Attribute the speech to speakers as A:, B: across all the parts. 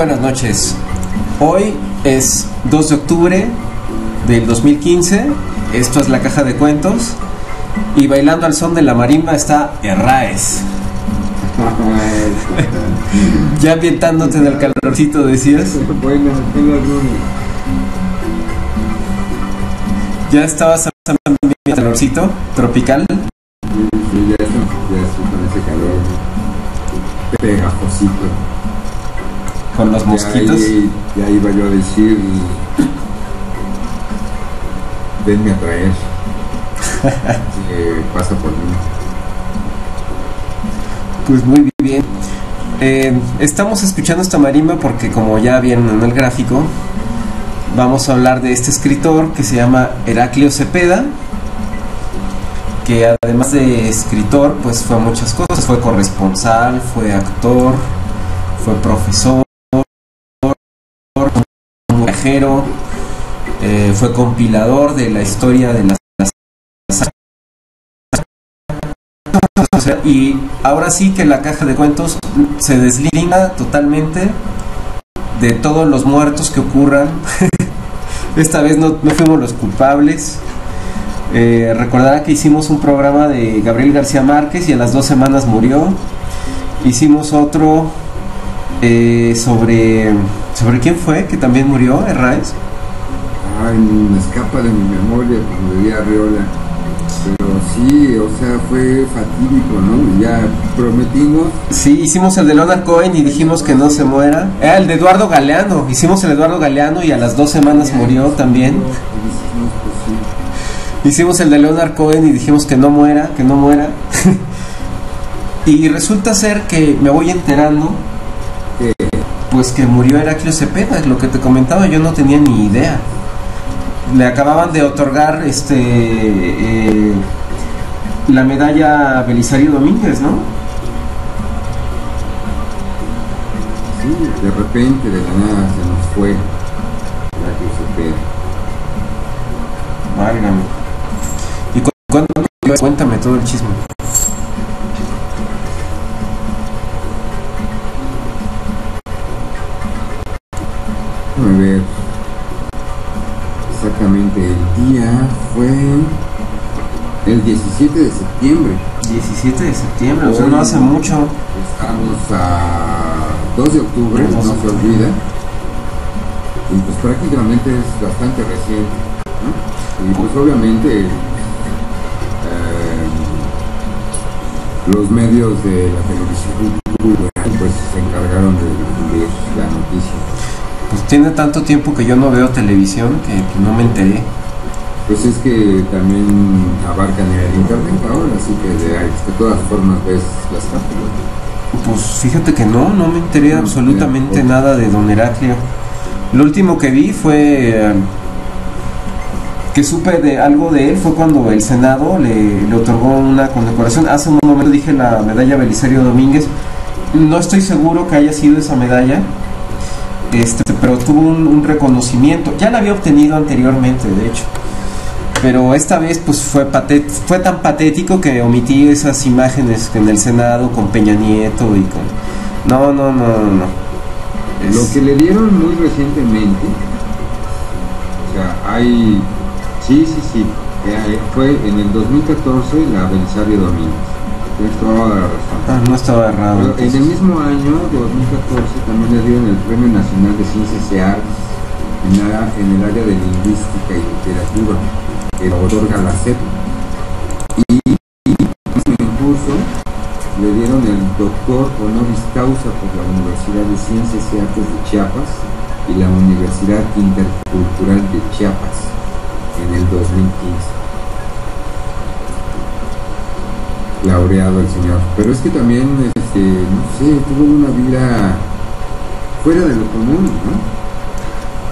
A: Buenas noches. Hoy es 2 de octubre del 2015. Esto es la caja de cuentos. Y bailando al son de la marimba está Erraes. ya ambientándote en el calorcito, decías.
B: Bueno, tengo algunos.
A: Ya estabas ambientando el calorcito tropical.
B: Sí, ya ya estoy con ese calor pegajosito.
A: Con los mosquitos.
B: Ya, ahí- ya iba yo a decir, venme a traer. que pasa por mí.
A: Pues muy bien. Eh, estamos escuchando esta marimba porque como ya vieron en el gráfico, vamos a hablar de este escritor que se llama Heraclio Cepeda, que además de escritor, pues fue muchas cosas. Fue corresponsal, fue actor, fue profesor, eh, fue compilador de la historia de las y ahora sí que la caja de cuentos se deslinda totalmente de todos los muertos que ocurran. Esta vez no, no fuimos los culpables. Eh, que hicimos un programa de Gabriel García Márquez y a las dos semanas murió. Hicimos otro eh, sobre... ¿Sobre quién fue que también murió? ¿Erraes?
B: Ay, me escapa de mi memoria, como diría Arriola. Pero sí, o sea, fue fatídico, ¿no? Ya prometimos
A: Sí, hicimos el de Leonard Cohen y dijimos que no se muera. Era el de Eduardo Galeano. Hicimos el de Eduardo Galeano y a las dos semanas murió también.
B: Pues.
A: Hicimos el de Leonard Cohen y dijimos que no muera, que no muera. y resulta ser que me voy enterando, Pues que murió Heraclio Cepeda, es lo que te comentaba, yo no tenía ni idea. Le acababan de otorgar este eh, la medalla Belisario Domínguez, ¿no?
B: sí, de repente, de la nada, se nos fue se pega.
A: Válgame. ¿Y cu- cuándo? Cuéntame todo el chisme.
B: Déjame ver. Exactamente, el día fue el 17 de septiembre.
A: 17 de septiembre, o sea, no hace mucho.
B: Estamos a 2 de octubre,
A: de
B: no se olvida. Y pues prácticamente es bastante reciente. ¿no? Y pues obviamente eh, los medios de la televisión pues se encargaron de difundir la
A: tiene tanto tiempo que yo no veo televisión que, que no me enteré.
B: Pues es que también abarcan el internet ahora, así que de, de todas formas ves las cápsulas.
A: Pues fíjate que no, no me enteré
B: No,
A: absolutamente nada de Don Heraclio. Lo último que vi fue eh, que supe de algo de él fue cuando el Senado le, le otorgó una condecoración. Hace un momento dije la medalla Belisario Domínguez. No estoy seguro que haya sido esa medalla, este, pero tuvo un, un reconocimiento. Ya la había obtenido anteriormente, de hecho. Pero esta vez pues fue, fue tan patético que omití esas imágenes en el Senado con Peña Nieto y con... No, no, no, no, no.
B: Lo que le dieron muy recientemente, o sea, hay, sí, sí, sí, hay- fue en el 2014 la Belisario Domínguez. Tienes toda la razón.
A: Ah, no estaba errado.
B: Pero en el mismo año, 2014, también le dieron el Premio Nacional de Ciencias y Artes en, la- en el área de lingüística y literatura, que lo otorga la CEP. Y, y en el curso le dieron el doctor honoris causa por la Universidad de Ciencias y Artes de Chiapas y la Universidad Intercultural de Chiapas en el 2015. Laureado el señor. Pero es que también, este, no sé, tuvo una vida fuera de lo común, ¿no?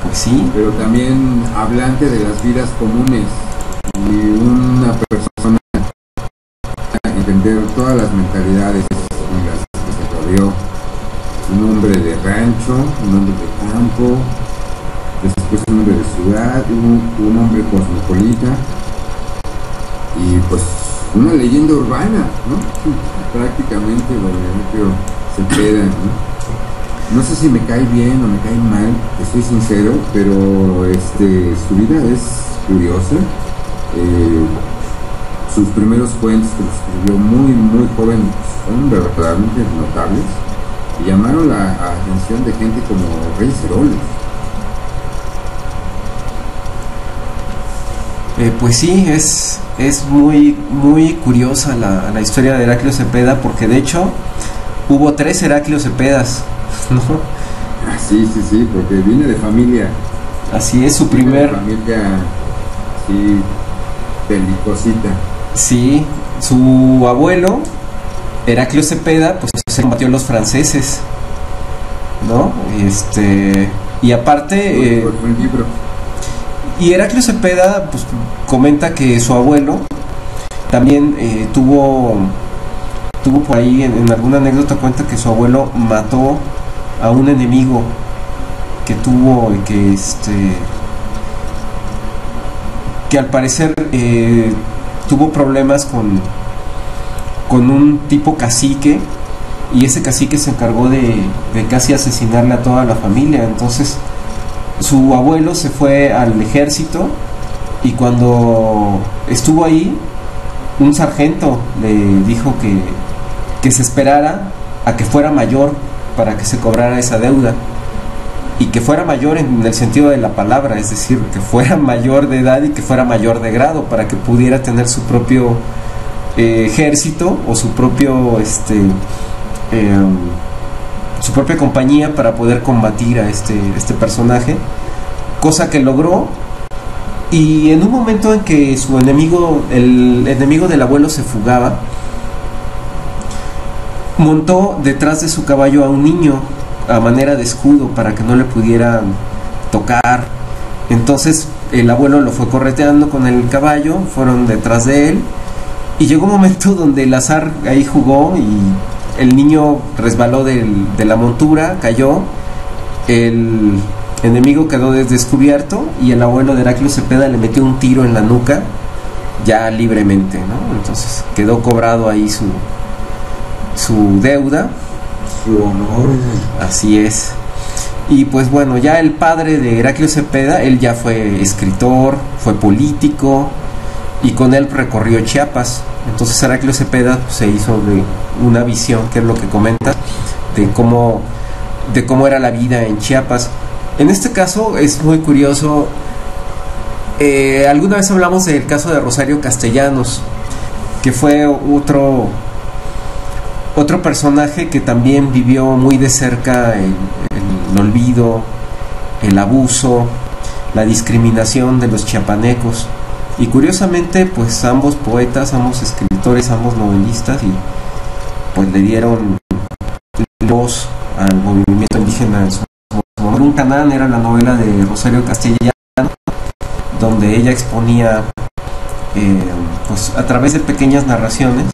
A: Pues sí,
B: pero también hablante de las vidas comunes y una persona a entender todas las mentalidades en las que se rodeó. Un hombre de rancho, un hombre de campo, después un hombre de ciudad, un, un hombre cosmopolita y pues una leyenda urbana, ¿no? Prácticamente se queda, ¿no? no sé si me cae bien o me cae mal, estoy sincero, pero este, su vida es curiosa. Eh, sus primeros cuentos que escribió muy, muy joven son verdaderamente notables y llamaron la atención de gente como Rey Ceroles.
A: Eh, pues sí, es, es muy, muy curiosa la, la historia de Heraclio Cepeda porque de hecho hubo tres Heraclio Cepedas, ¿no?
B: Sí, sí, sí, porque viene de familia.
A: Así es, su primer...
B: familia, sí, belicosita.
A: Sí, su abuelo, Heraclio Cepeda, pues se combatió a los franceses, ¿no? Este, y aparte, eh,
B: el libro.
A: Y Heraclio Cepeda, pues comenta que su abuelo también eh, tuvo, tuvo por ahí en, alguna anécdota cuenta que su abuelo mató a un enemigo que tuvo, y que este, que al parecer eh, tuvo problemas con, con un tipo cacique y ese cacique se encargó de, de casi asesinarle a toda la familia. Entonces su abuelo se fue al ejército y cuando estuvo ahí, un sargento le dijo que, que se esperara a que fuera mayor para que se cobrara esa deuda. Y que fuera mayor en el sentido de la palabra, es decir, que fuera mayor de edad y que fuera mayor de grado para que pudiera tener su propio eh, ejército o su propio este eh, su propia compañía para poder combatir a este, este personaje, cosa que logró. Y en un momento en que su enemigo, el enemigo del abuelo se fugaba, montó detrás de su caballo a un niño a manera de escudo para que no le pudieran tocar. Entonces el abuelo lo fue correteando con el caballo, fueron detrás de él y llegó un momento donde el azar ahí jugó y el niño resbaló del- de la montura, cayó, el enemigo quedó des- descubierto y el abuelo de Heraclio Cepeda le metió un tiro en la nuca ya libremente, ¿no? Entonces quedó cobrado ahí su, su deuda,
B: Su honor.
A: así es. Y pues bueno, ya el padre de Heraclio Cepeda, él ya fue escritor, fue político y con él recorrió Chiapas. Entonces Heraclio Cepeda pues, se hizo de una visión, que es lo que comenta, de cómo, de cómo era la vida en Chiapas. En este caso es muy curioso. eh, alguna vez hablamos del caso de Rosario Castellanos, que fue otro otro personaje que también vivió muy de cerca el, el olvido, el abuso, la discriminación de los chiapanecos. Y curiosamente, pues ambos poetas, ambos escritores, ambos novelistas, y pues le dieron voz al movimiento indígena en su. Un canal era la novela de Rosario Castellano, donde ella exponía, eh, pues a través de pequeñas narraciones,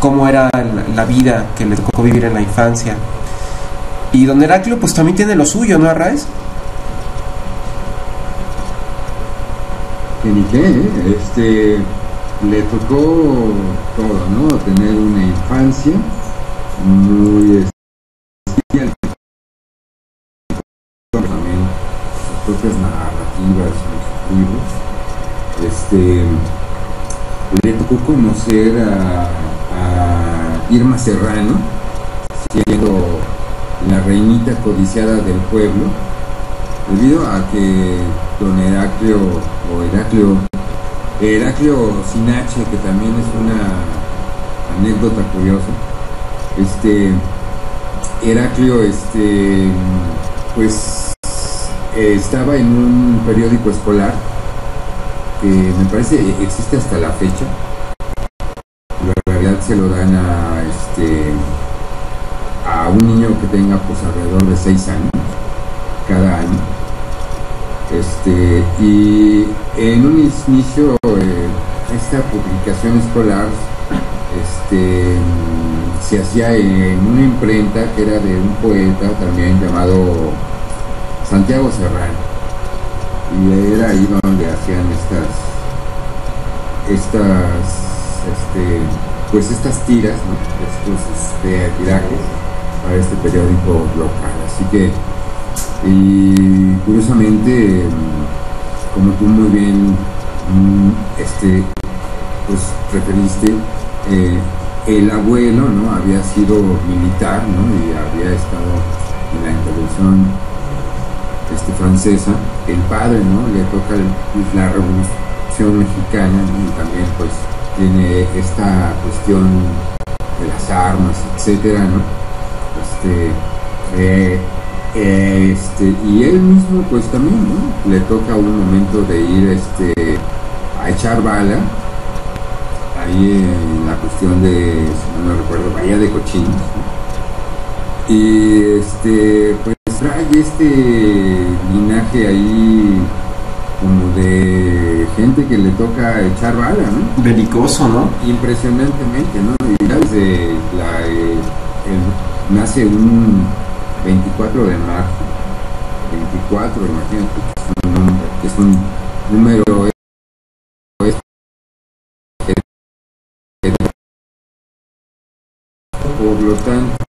A: cómo era la, vida que le tocó vivir en la infancia. Y don Heraclio pues también tiene lo suyo, ¿no, Arraez?
B: Qué, ¿eh? este, le tocó todo, ¿no? Tener una infancia muy especial. También sus propias narrativas, sus libros. Este, le tocó conocer a, a Irma Serrano, siendo la reinita codiciada del pueblo, debido a que don Heraclio o Heraclio. Heraclio Sinache que también es una anécdota curiosa. Este Heraclio este pues estaba en un periódico escolar que me parece existe hasta la fecha. La realidad se lo dan a este a un niño que tenga pues alrededor de 6 años cada año este y en un inicio eh, esta publicación escolar este se hacía en una imprenta que era de un poeta también llamado Santiago Serrano y era ahí donde hacían estas estas este pues estas tiras ¿no? estos este, tirajes para este periódico local. Así que, y curiosamente, como tú muy bien mm, este, pues, referiste, eh, el abuelo ¿no? había sido militar ¿no? y había estado en la intervención este, francesa, el padre ¿no? le toca la revolución mexicana y también pues tiene esta cuestión de las armas, etcétera, ¿no? Este, eh, este, y él mismo pues también ¿no? le toca un momento de ir este, a echar bala ahí en la cuestión de, si no me recuerdo, Bahía de Cochinos. ¿no? Y este, pues trae este linaje ahí como de gente que le toca echar bala, ¿no?
A: Belicoso, ¿no?
B: Impresionantemente, ¿no? Y desde la, eh, el- nace un 24 de marzo. 24, imagínate, que es un, número- es un número por lo tanto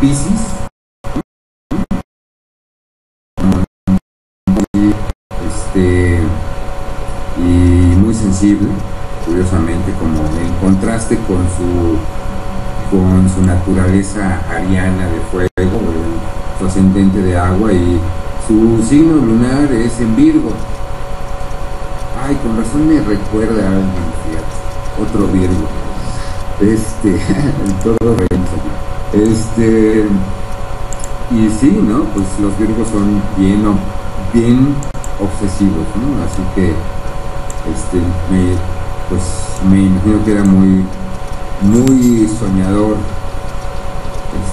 B: Pisces. Este y muy sensible curiosamente como en contraste con su con su naturaleza ariana de fuego su ascendente de agua y su signo lunar es en Virgo. Ay con razón me recuerda a alguien fíjate otro Virgo. Este todo aquí. Este y sí no pues los virgos son bien bien obsesivos no así que este me pues me imagino que era muy muy soñador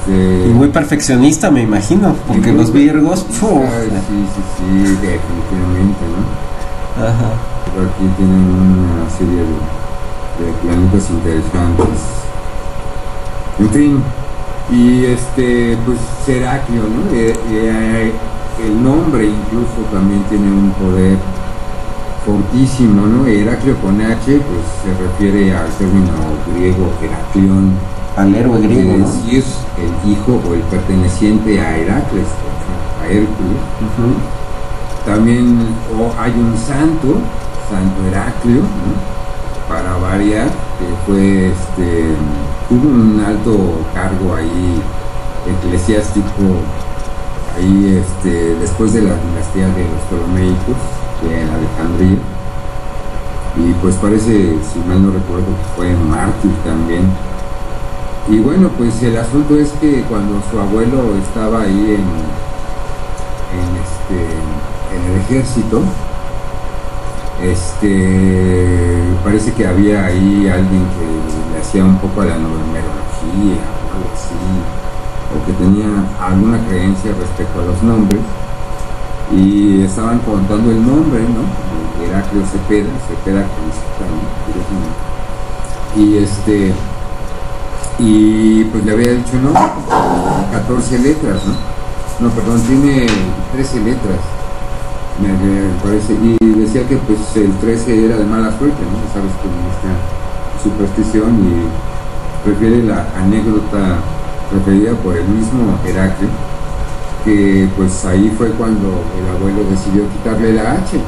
B: este
A: Y muy perfeccionista, me imagino, porque los virgos,
B: sí sí sí definitivamente no
A: Ajá.
B: Pero aquí tienen una serie de, de planetas interesantes. En fin, y este, pues Seraclio, ¿no? Eh, eh, el nombre incluso también tiene un poder fortísimo, ¿no? Heraclio con H, pues se refiere al término griego Heraclión,
A: Al héroe griego, ¿no?
B: decir el hijo o el perteneciente a Heracles, a Hércules. También o hay un santo, Santo Heraclio, ¿no? Para variar, que fue este, tuvo un alto cargo ahí eclesiástico ahí este, después de la dinastía de los Ptolomeicos, de Alejandría. Y pues parece, si mal no recuerdo, que fue mártir también. Y bueno, pues el asunto es que cuando su abuelo estaba ahí en, en, este, en el ejército, este, parece que había ahí alguien que le hacía un poco a la numerología o algo así, o que tenía alguna creencia respecto a los nombres, y estaban contando el nombre, ¿no? Heraclio Cepeda, Cepeda con y este, y pues le había dicho, no, 14 letras, ¿no? No, perdón, tiene 13 letras me, me parece, y decía que pues el 13 era de mala suerte, ¿no? Sabes, con esta superstición y refiere la anécdota referida por el mismo Heraclio, que pues ahí fue cuando el abuelo decidió quitarle la H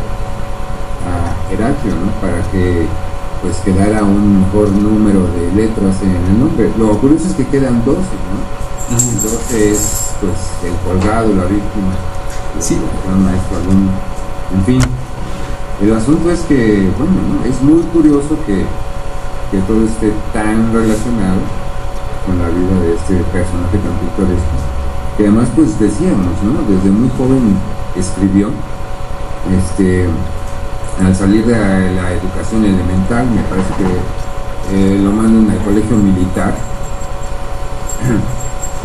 B: a Heraclio, ¿no? Para que pues quedara un mejor número de letras en el nombre. Lo curioso es que quedan 12, ¿no?
A: Ujú.
B: 12 es pues el colgado, la víctima.
A: Sí.
B: maestro alumno. En fin, el asunto es que, bueno, ¿no? es muy curioso que, que todo esté tan relacionado con la vida de este personaje tan pintoresco. Que además, pues decíamos, ¿no? Desde muy joven escribió, este, al salir de la, la educación elemental, me parece que eh, lo mandan al colegio militar,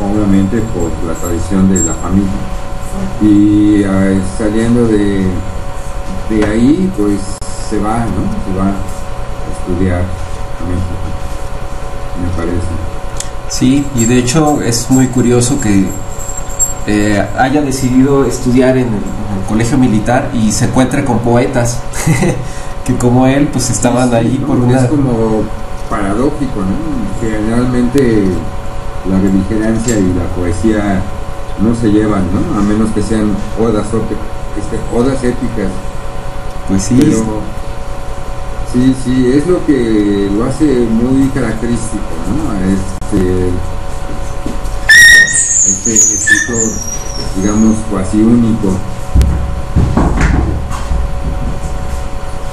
B: obviamente por la tradición de la familia y eh, saliendo de, de ahí pues se va, ¿no? Se va a estudiar a México. me parece.
A: Sí, y de hecho es muy curioso que eh, haya decidido estudiar en el, en el colegio militar y se encuentre con poetas que como él pues estaban
B: Sí,
A: ahí
B: ¿no?
A: por una...
B: Es como paradójico, ¿no? Generalmente la beligerancia y la poesía no se llevan, ¿no? A menos que sean odas, este, odas épicas.
A: Pues sí,
B: Pero sí, sí, es lo que lo hace muy característico, ¿no? Este, este escritor, digamos, cuasi único.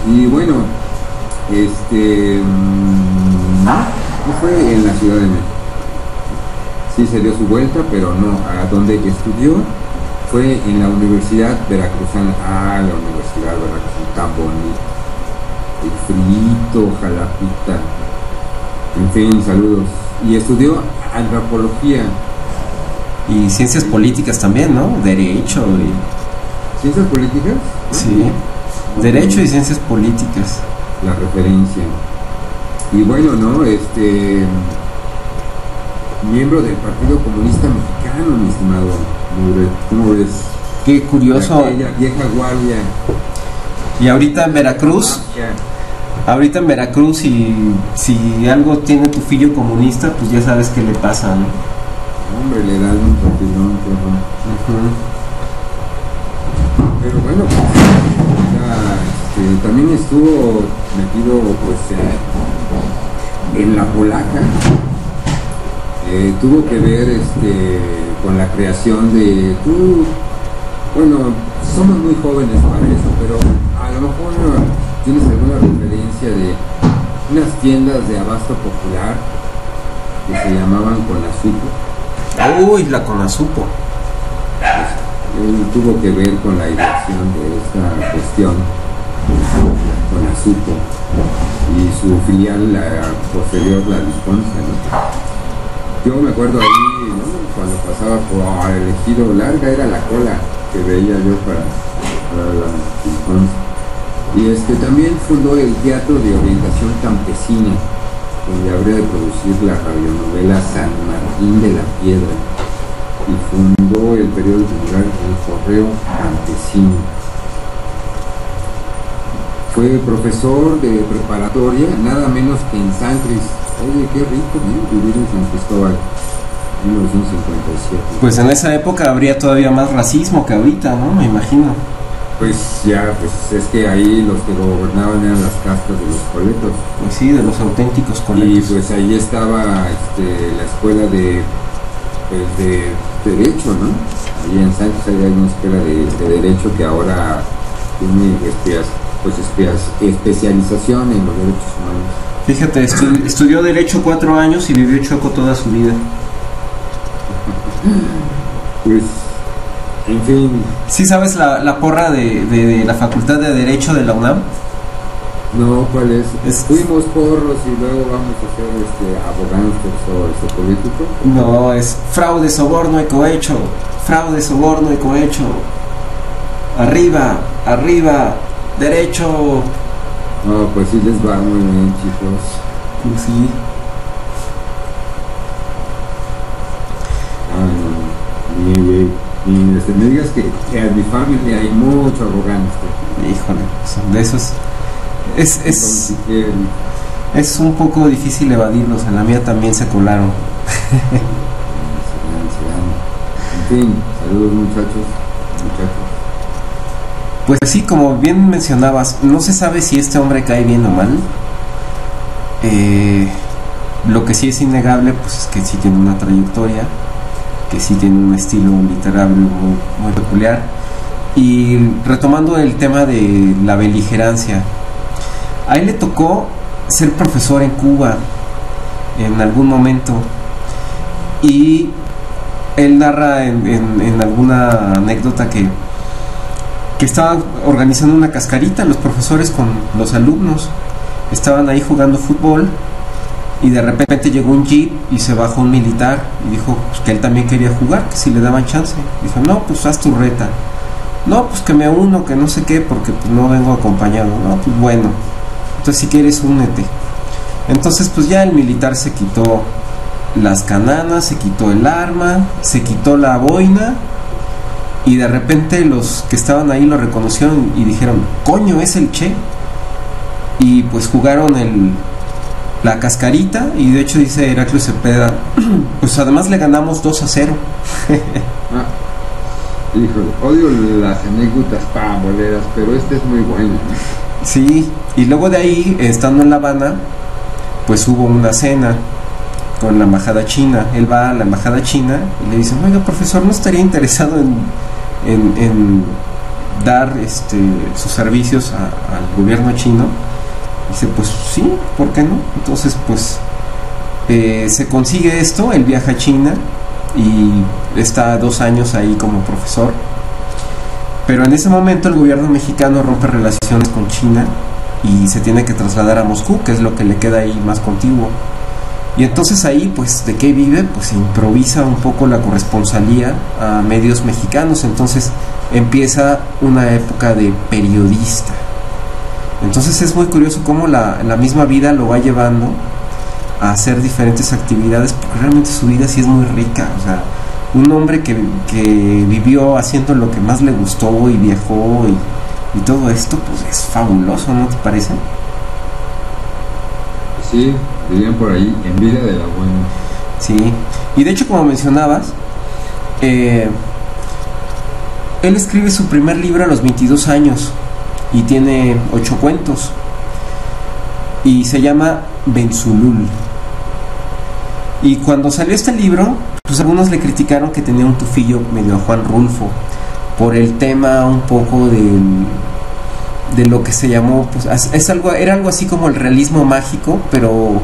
B: Y bueno, este, mm, no fue en la Ciudad de México. Sí se dio su vuelta, pero no, a donde estudió fue en la Universidad Veracruzana. Ah, la Universidad Veracruzana, tan bonita. El frito, jalapita. En fin, saludos. Y estudió antropología,
A: y ciencias políticas también, ¿no? Derecho y...
B: ciencias políticas.
A: Sí, derecho y ciencias políticas.
B: La referencia. Y bueno, ¿no? Este. Miembro del Partido Comunista Mexicano, mi estimado. ¿Cómo ves?
A: Qué curioso.
B: Aquella vieja guardia.
A: Y ahorita en Veracruz,
B: Ya.
A: ahorita en Veracruz y si algo tiene tu fillo comunista, pues ya sabes qué le pasa, ¿no?
B: Hombre, le dan un qué horror.
A: Ujú.
B: Pero bueno, pues, ya, este, también estuvo metido pues eh, en la polaca. Eh, tuvo que ver este, con la creación de... Tú, bueno, somos muy jóvenes para eso, pero a lo mejor tienes alguna referencia de unas tiendas de abasto popular que se llamaban Conazupo.
A: Uy, la Conasupo.
B: Él tuvo que ver con la ideación de esta cuestión con Azupo y su filial la posterior la Visconsa, ¿no? Yo me acuerdo ahí. Cuando pasaba por el ejido larga era la cola que veía yo para, para la Visconsa. Y este también fundó el Teatro de Orientación Campesina, donde habría de producir la radionovela San Martín de la Piedra y fundó el periódico rural El Correo Campesino. Fue profesor de preparatoria, nada menos que en San Cristóbal. Oye, qué rico. Vivir en San Cristóbal, 1957.
A: Pues en esa época habría todavía más racismo que ahorita, ¿no? Me imagino.
B: Pues ya, pues es que ahí los que gobernaban eran las castas de los coletos.
A: Pues sí, de los auténticos
B: Y
A: coletos.
B: pues ahí estaba este, la escuela de, pues, de Derecho, ¿no? Ahí en Sánchez hay una escuela de, de Derecho que ahora tiene espias, pues, especialización en los derechos humanos.
A: Fíjate, estu- estudió Derecho cuatro años y vivió chueco toda su vida.
B: Pues, en fin,
A: ¿Sí sabes la, la porra de, de- de la Facultad de Derecho de la UNAM?
B: no, ¿cuál es?
A: Es-
B: Fuimos porros y luego vamos a hacer este, abogados o este político.
A: No, es fraude, soborno y cohecho. Fraude, soborno y cohecho. Arriba, arriba, derecho.
B: No, pues sí les va muy bien, chicos.
A: Pues sí.
B: Ah, no. Ni, ni, ni este, me digas que, que en mi familia hay mucho arrogante.
A: Híjole, son de esos. Es, es, es un poco difícil evadirlos. En la mía también se colaron.
B: se dan, se dan. En fin, saludos muchachos, muchachos.
A: Pues así como bien mencionabas, no se sabe si este hombre cae bien o mal. Eh, lo que sí es innegable, pues es que sí tiene una trayectoria, que sí tiene un estilo literario muy, peculiar. Y retomando el tema de la beligerancia, a él le tocó ser profesor en Cuba en algún momento y él narra en alguna anécdota que que estaban organizando una cascarita los profesores con los alumnos. Estaban ahí jugando fútbol y de repente llegó un jeep y se bajó un militar y dijo pues, que él también quería jugar, que si le daban chance. Dijo, no, pues haz tu reta. No, pues que me uno, que no sé qué, porque pues, no vengo acompañado. No, pues bueno. Entonces si quieres únete. Entonces pues ya el militar se quitó las cananas, se quitó el arma, se quitó la boina y de repente los que estaban ahí lo reconocieron y dijeron, coño, es el Che. Y pues jugaron el, la cascarita y de hecho dice Heraclio Cepeda, pues además le ganamos 2 a 0.
B: ah, híjole, odio las anécdotas pamboleras, pero este es muy bueno.
A: Sí, y luego de ahí, estando en La Habana, pues hubo una cena con la embajada china. Él va a la embajada china y le dice, oiga profesor, ¿no estaría interesado en, en, dar este, sus servicios al gobierno chino? Dice, pues sí, ¿por qué no? Entonces, pues eh, se consigue esto, él viaja a China y está dos años ahí como profesor. Pero en ese momento el gobierno mexicano rompe relaciones con China y se tiene que trasladar a Moscú, que es lo que le queda ahí más contiguo. Y entonces ahí, pues, ¿de qué vive? Pues improvisa un poco la corresponsalía a medios mexicanos. Entonces empieza una época de periodista. Entonces es muy curioso cómo la, la misma vida lo va llevando a hacer diferentes actividades, porque realmente su vida sí es muy rica. O sea, un hombre que, que vivió haciendo lo que más le gustó y viajó y, y todo esto, pues es fabuloso, ¿no te parece?
B: Sí, dirían por ahí, envidia de la buena.
A: Sí, y de hecho como mencionabas, eh, él escribe su primer libro a los 22 años y tiene ocho cuentos y se llama Benzulul. Y cuando salió este libro, pues algunos le criticaron que tenía un tufillo medio a Juan Rulfo por el tema un poco del de lo que se llamó pues es algo era algo así como el realismo mágico, pero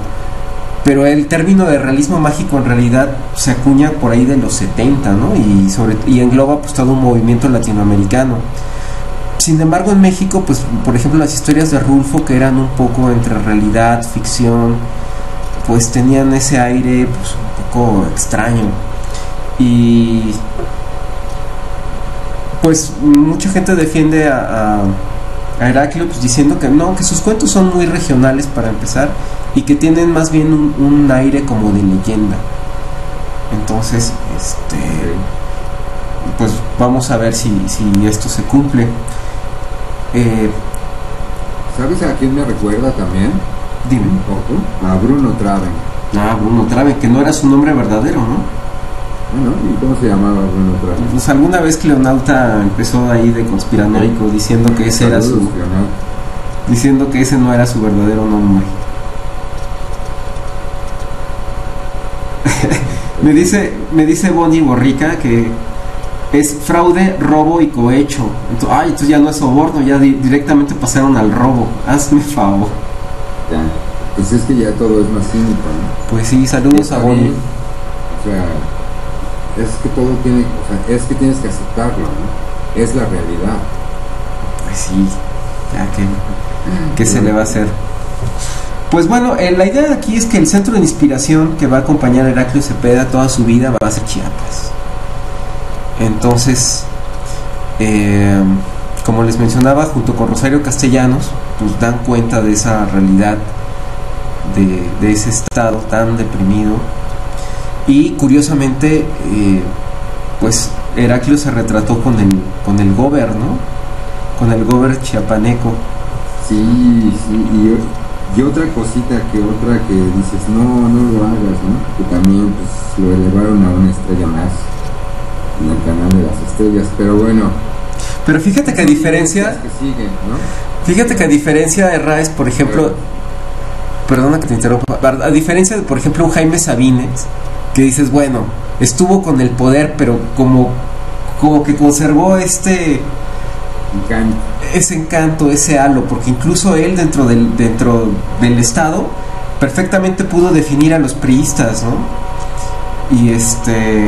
A: pero el término de realismo mágico en realidad se acuña por ahí de los 70, ¿no? Y sobre y engloba pues todo un movimiento latinoamericano. Sin embargo, en México, pues por ejemplo, las historias de Rulfo que eran un poco entre realidad, ficción, pues tenían ese aire pues un poco extraño. Y pues mucha gente defiende a, a, a Heraclio pues, diciendo que no, que sus cuentos son muy regionales para empezar y que tienen más bien un, un aire como de leyenda. Entonces, este, pues vamos a ver si, si esto se cumple. Eh,
B: ¿Sabes a quién me recuerda también?
A: dime.
B: Un poco. A Bruno Traven.
A: Ah, Bruno Trave, que no era su nombre verdadero, ¿no?
B: Bueno, ¿y cómo se llamaba Bruno Traven?
A: Pues alguna vez Cleonauta empezó ahí de conspiranoico diciendo que ese era su, diciendo que ese no era su verdadero nombre. me dice, me dice Bonnie Borrica que es fraude, robo y cohecho. Entonces, ay, entonces ya no es soborno, ya di- directamente pasaron al robo. Hazme favor.
B: Ya. Pues es que ya todo es más cínico, ¿no?
A: Pues sí, saludos a Bonnie.
B: O sea, es que todo tiene, o sea, es que tienes que aceptarlo, ¿no? Es la realidad.
A: Pues sí, ya que, ¿qué se le va a hacer? Pues bueno, eh, la idea aquí es que el centro de inspiración que va a acompañar a Heraclio Cepeda toda su vida va a ser Chiapas. Entonces, eh, como les mencionaba, junto con Rosario Castellanos, pues dan cuenta de esa realidad, de, de ese estado tan deprimido. Y curiosamente, eh, pues Heraclio se retrató con el, con el gobierno, con el gober chiapaneco.
B: Sí, sí, y, y otra cosita que otra que dices, no, no lo hagas, ¿no? Que también pues lo elevaron a una estrella más en el canal de las estrellas, pero bueno.
A: Pero fíjate que a diferencia,
B: Que siguen, ¿no?
A: fíjate que a diferencia de Raes, por ejemplo, perdona que te interrumpa, a diferencia de, por ejemplo, un Jaime Sabines, que dices, bueno, estuvo con el poder, pero como, como que conservó este,
B: Encanto.
A: ese encanto, ese halo, porque incluso él dentro del, dentro del Estado perfectamente pudo definir a los priistas, ¿no? Y este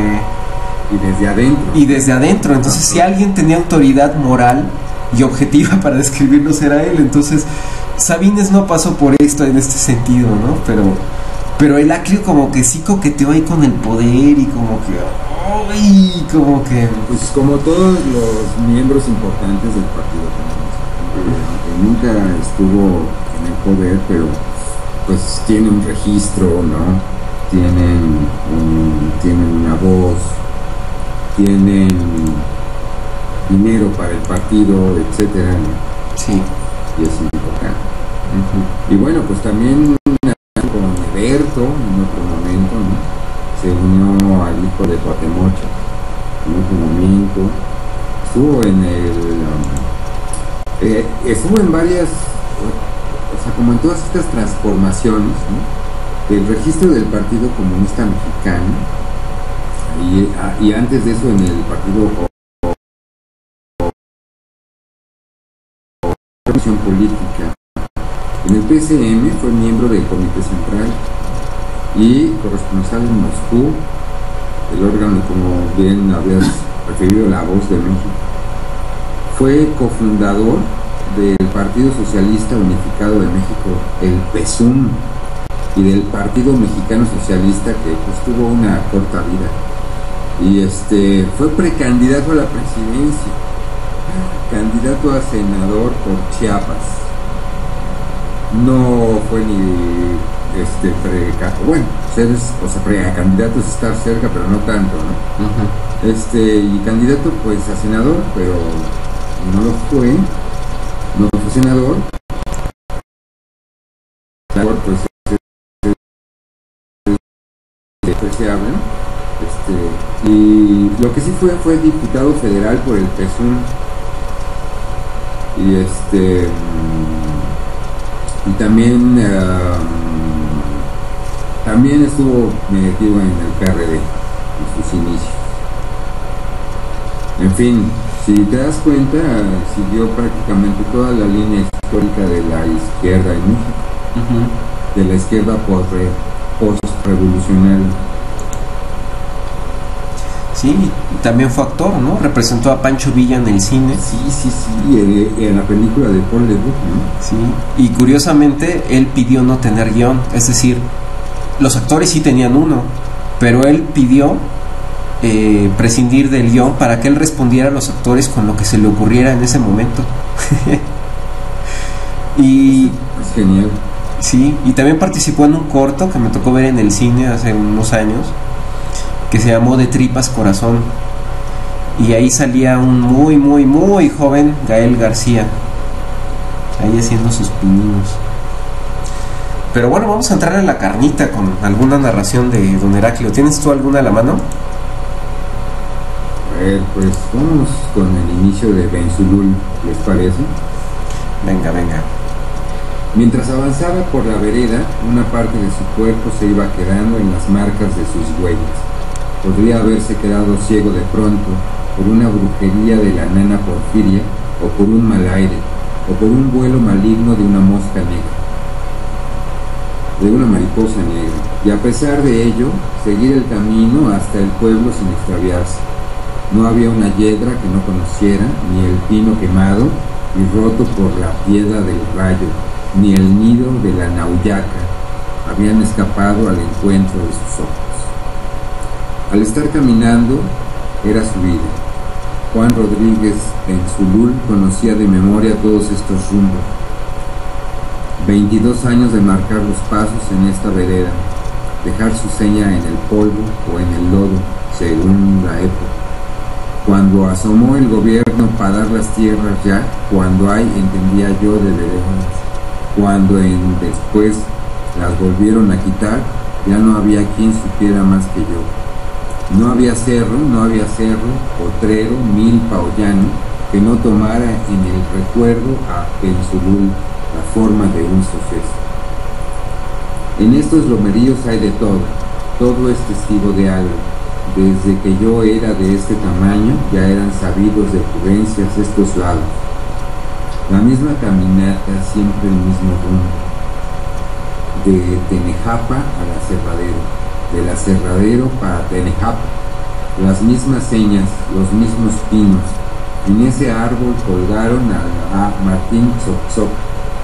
B: Y desde adentro.
A: y desde adentro. Entonces, si alguien tenía autoridad moral y objetiva para describirlos era él. Entonces, Sabines no pasó por esto en este sentido, ¿no? Pero, pero el Aclio como que sí coqueteó ahí con el poder y como que, ¡ay! como que,
B: Pues como todos los miembros importantes del Partido Comunista, nunca estuvo en el poder, pero pues tiene un registro, ¿no? Tienen, un, tienen una voz, tienen dinero para el partido, etcétera, ¿no?
A: Sí.
B: Y es importante. Y bueno, pues también En otro momento. Se unió al hijo de Cuatemocha en otro momento. Estuvo en el. um, eh, estuvo en varias. O sea, como en todas estas transformaciones, ¿no? El registro del Partido Comunista Mexicano. Y, ah, y antes de eso en el Partido Política. En el PCM fue miembro del Comité Central y corresponsal en Moscú, el órgano, como bien habías referido, La Voz de México. Fue cofundador del Partido Socialista Unificado de México, el PESUM, y del Partido Mexicano Socialista, que pues, tuvo una corta vida. Y este fue precandidato a la presidencia, candidato a senador por Chiapas no fue ni este pre bueno ser o sea precandidato es estar cerca pero no tanto no este y candidato pues a senador pero no lo fue no fue senador. Senador pues es- es- es deseable este y lo que sí fue fue diputado federal por el PSUM y este y también eh, también estuvo metido en el PRD en sus inicios en fin si te das cuenta siguió prácticamente toda la línea histórica de la izquierda en México de la izquierda post- post-revolucionaria
A: Sí, también fue actor, ¿no? Representó a Pancho Villa en el cine.
B: sí sí sí en la película de Paul Leduc ¿no?
A: Sí. Y curiosamente, él pidió no tener guion. Es decir, los actores sí tenían uno, pero él pidió eh, prescindir del guion para que él respondiera a los actores con lo que se le ocurriera en ese momento. y
B: es genial
A: Sí, y también participó en un corto que me tocó ver en el cine hace unos años, que se llamó De Tripas Corazón. Y ahí salía un muy, muy, muy joven Gael García, ahí haciendo sus pininos. Pero bueno, vamos a entrar en la carnita con alguna narración de Don Heraclio. ¿Tienes tú alguna a la mano?
B: a ver pues vamos con el inicio de Benzulul ¿les parece?
A: Venga, venga.
B: Mientras avanzaba por la vereda, una parte de su cuerpo se iba quedando en las marcas de sus huellas. Podría haberse quedado ciego de pronto por una brujería de la nana Porfiria, o por un mal aire, o por un vuelo maligno de una mosca negra, de una mariposa negra, y a pesar de ello, seguir el camino hasta el pueblo sin extraviarse. No había una yedra que no conociera, ni el pino quemado y roto por la piedra del rayo, ni el nido de la nauyaca habían escapado al encuentro de sus ojos. Al estar caminando, era su vida. Juan Rodríguez en Zulul conocía de memoria todos estos rumbos. 22 años de marcar los pasos en esta vereda, dejar su seña en el polvo o en el lodo, según la época. Cuando asomó el gobierno para dar las tierras ya, cuando hay, entendía yo de veredas, cuando después las volvieron a quitar, ya no había quien supiera más que yo. No había cerro, no había cerro, potrero, milpa o que no tomara en el recuerdo a Pensulul forma de un suceso. En estos lomeríos hay de todo, todo es testigo de algo. Desde que yo era de este tamaño ya eran sabidos de ocurrencias estos lados. La misma caminata, siempre el mismo rumbo. De Tenejapa a la Cerradero, de para Tenejapa. Las mismas señas, los mismos pinos. En ese árbol colgaron a, Martín Tzopzop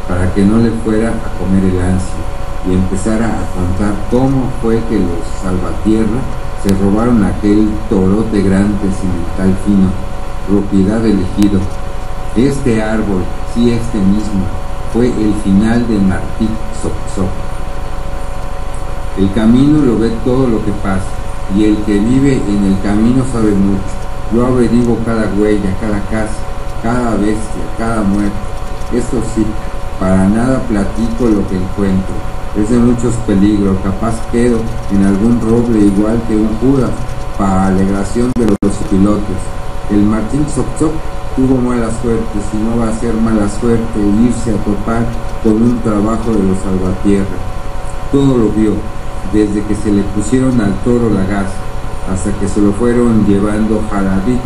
B: para que no le fuera a comer el ansia y empezara a contar cómo fue que los salvatierra se robaron aquel torote grande cimental fino, propiedad del ejido. Este árbol, sí este mismo, fue el final de Martí Tzopzop, El camino lo ve todo lo que pasa y el que vive en el camino sabe mucho. Yo averiguo cada huella, cada casa, cada bestia, cada muerte. Eso sí, para nada platico lo que encuentro. Es de muchos peligros, capaz quedo en algún roble igual que un Judas, para alegración de los pilotos. El Martín Soxoc tuvo mala suerte, si no va a ser mala suerte irse a topar con un trabajo de los salvatierra. Todo lo vio, desde que se le pusieron al toro la gas, hasta que se lo fueron llevando Jaladí.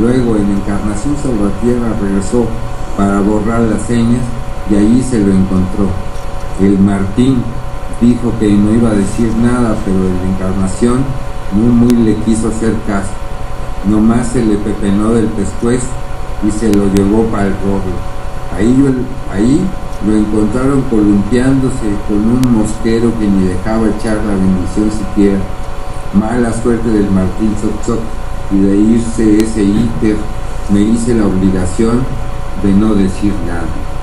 B: Luego en Encarnación Salvatierra regresó para borrar las señas y allí se lo encontró. El Martín dijo que no iba a decir nada, pero el Encarnación muy muy le quiso hacer caso. Nomás se le pepenó del pescuezo y se lo llevó para el roble. Ahí, ahí lo encontraron columpiándose con un mosquero que ni dejaba echar la bendición siquiera. Mala suerte del Martín Soxoc y de irse ese íter me hice la obligación de no decir nada.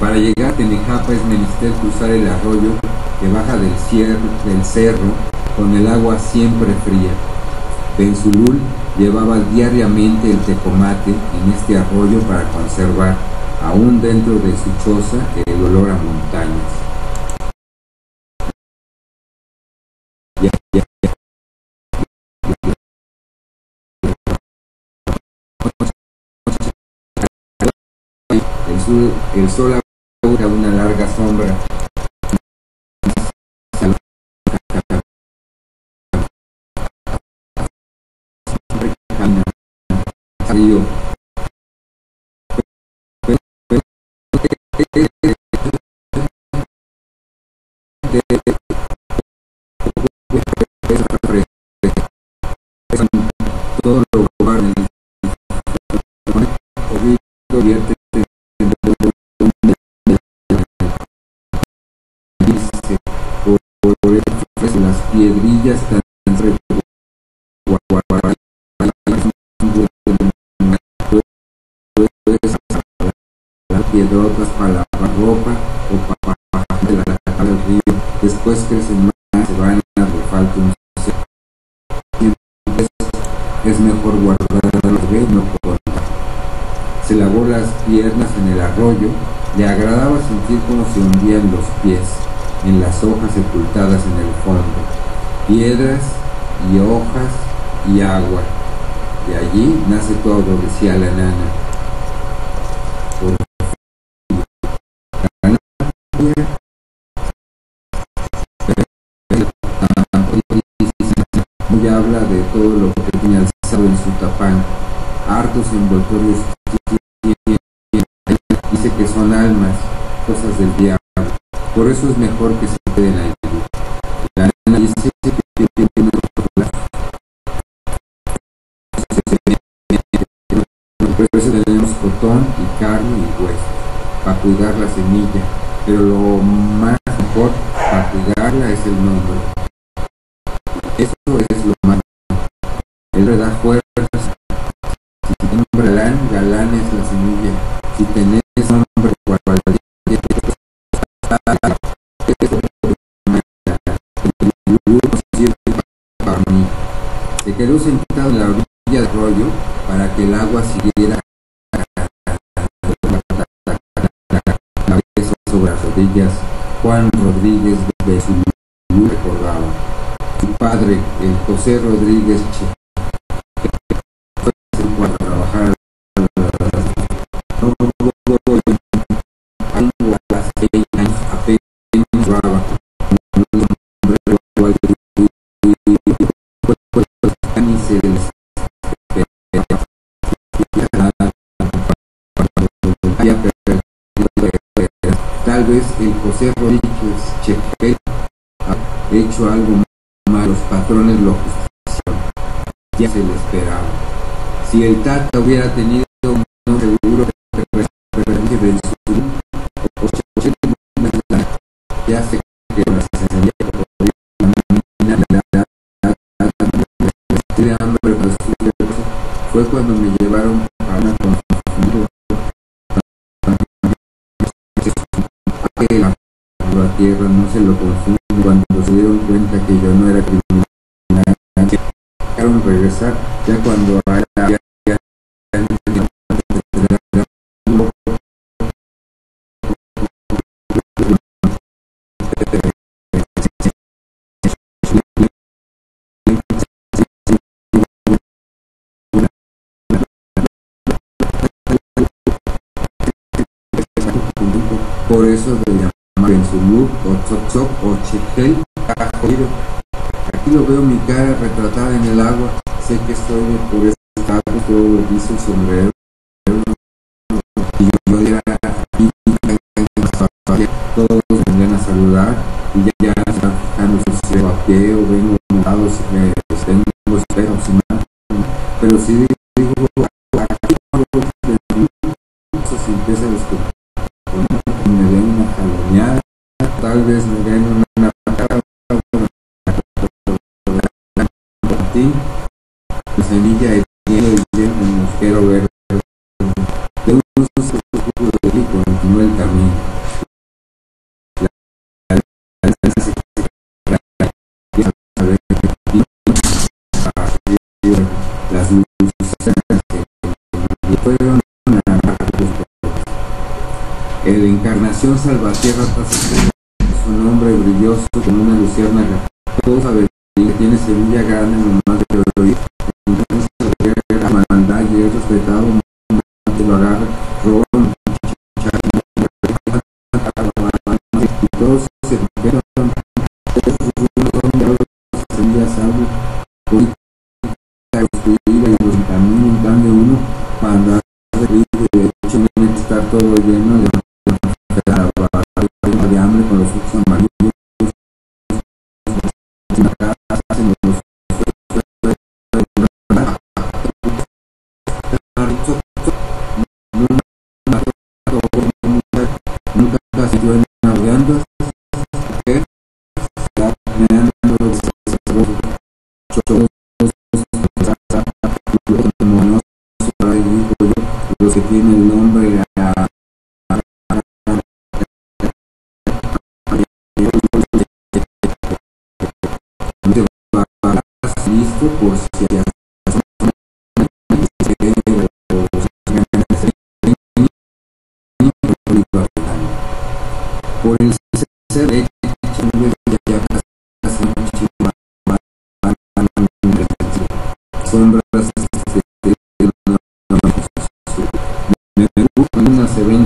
B: Para llegar a Tenejapa es menester cruzar el arroyo que baja del, cerro con el agua siempre fría. Benzulul llevaba diariamente el tecomate en este arroyo para conservar, aún dentro de su choza, el olor a montañas. El sol, el sol una larga sombra piedrillas tan piedrotas para lavar ropa o para bajar de la del río. Después crecen más, se van a falta un es mejor guardar los no por Se lavó las piernas en el arroyo, le agradaba sentir cómo se hundían los pies en las hojas sepultadas en el fondo, piedras y hojas y agua. De allí nace todo, decía la nana. Muy habla de todo lo que tenía alzado en su tapán, hartos envoltorios dice que son almas, cosas del diablo, por eso es mejor que se queden ahí. La nena dice y carne y hueso para cuidar la semilla, pero lo más mejor para cuidarla es el nombre. Eso es lo más. Él le da fuerza. Si tiene nombre galán, galán es la semilla. Si tenés nombre cualquier para mí. Se quedó sentado en la orilla del rollo para que el agua siguiera Juan Rodríguez de recordaba. Su padre, el José Rodríguez el José Rodríguez Chepel ha hecho algo malo, los patrones lo justificaron, ya se le esperaba. Si el Tata hubiera tenido un seguro de ya se quedó la sensación de fue cuando me llevaron tierra, no se lo confunde. Cuando se dieron cuenta que yo no era criminal, dejaron regresar ya cuando era Por eso de llamar en su look o Tzok o Chechel Aquí lo veo mi cara retratada en el agua. Sé que estoy este estado, todo lo dice el sombrero. Y yo era aquí, todos vendrían a saludar y ya, ya están fijando si se a pie o vengo montado, si me tengo no. Pero si digo, aquí no se empieza a discutir tal vez me den una patada, la semilla mosquero verde. De de y el camino. Fueron Encarnación Salvatierra su nombre brilloso como una luciérnaga. Todos saben que tiene Sevilla grande nomás de oír. Entonces la maldad y el respetado te lo agarra, roban, y todos se recuperan, todos son semillas salvo, hoy construida y los camino en cambio uno para andar de hecho está todo lleno de de los que tienen el nombre listo por si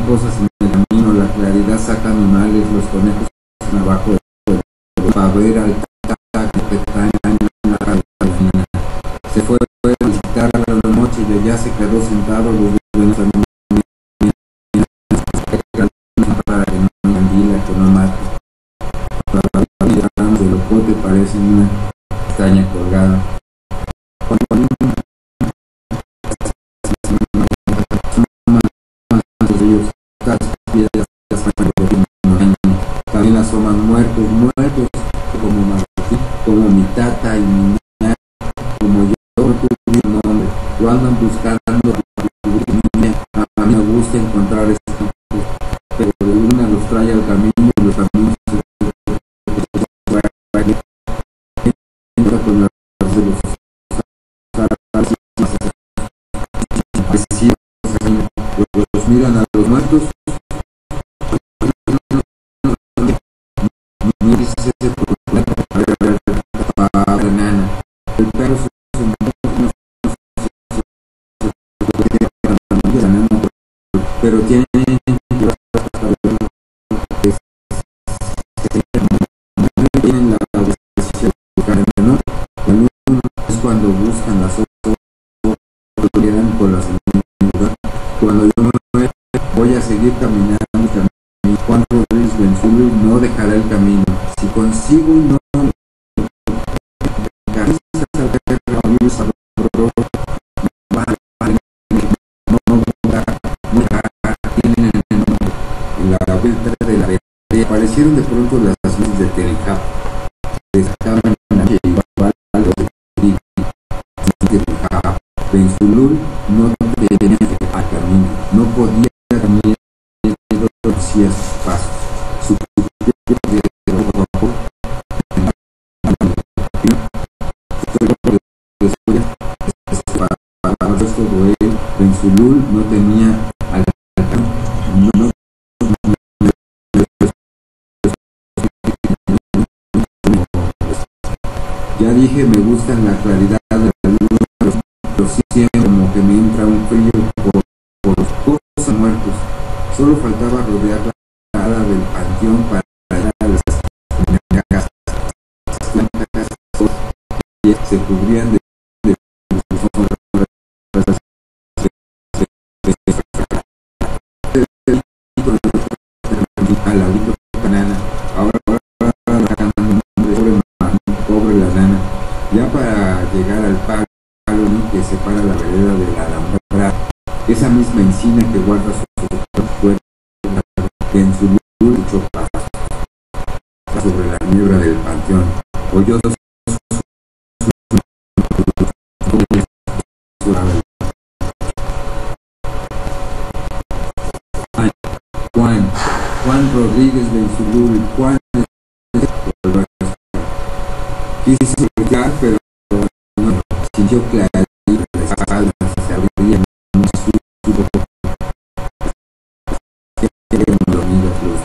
B: cosas en el camino la claridad saca animales los conejos abajo para ver al se fue a visitar a la noche y allá se quedó sentado los buenos para que no candila, que no mate. Las ramas del ocote parecen una castaña colgada. Pero tiene tienen la decisión de buscar el menor. Es cuando buscan las otras quedan con las cuando yo me voy a seguir caminando Juan Rodríguez no dejará el camino. Si consigo no de pronto las luces de Telecap estaban igual a Benzulul no tenía al camino no podía caminar hacía sus pasos. Su dije me gusta la claridad de la luz pero siento como que me entra un frío por, los cosas muertos. Solo faltaba rodear la ala del panteón para las casas se cubrían de separa la vereda de la alhambra, esa misma encina que guarda su cuerpo en su luz paso sobre la niebla del panteón. Oyó Juan, Juan Rodríguez de Insulul, Juan quise explicar, pero sintió clarito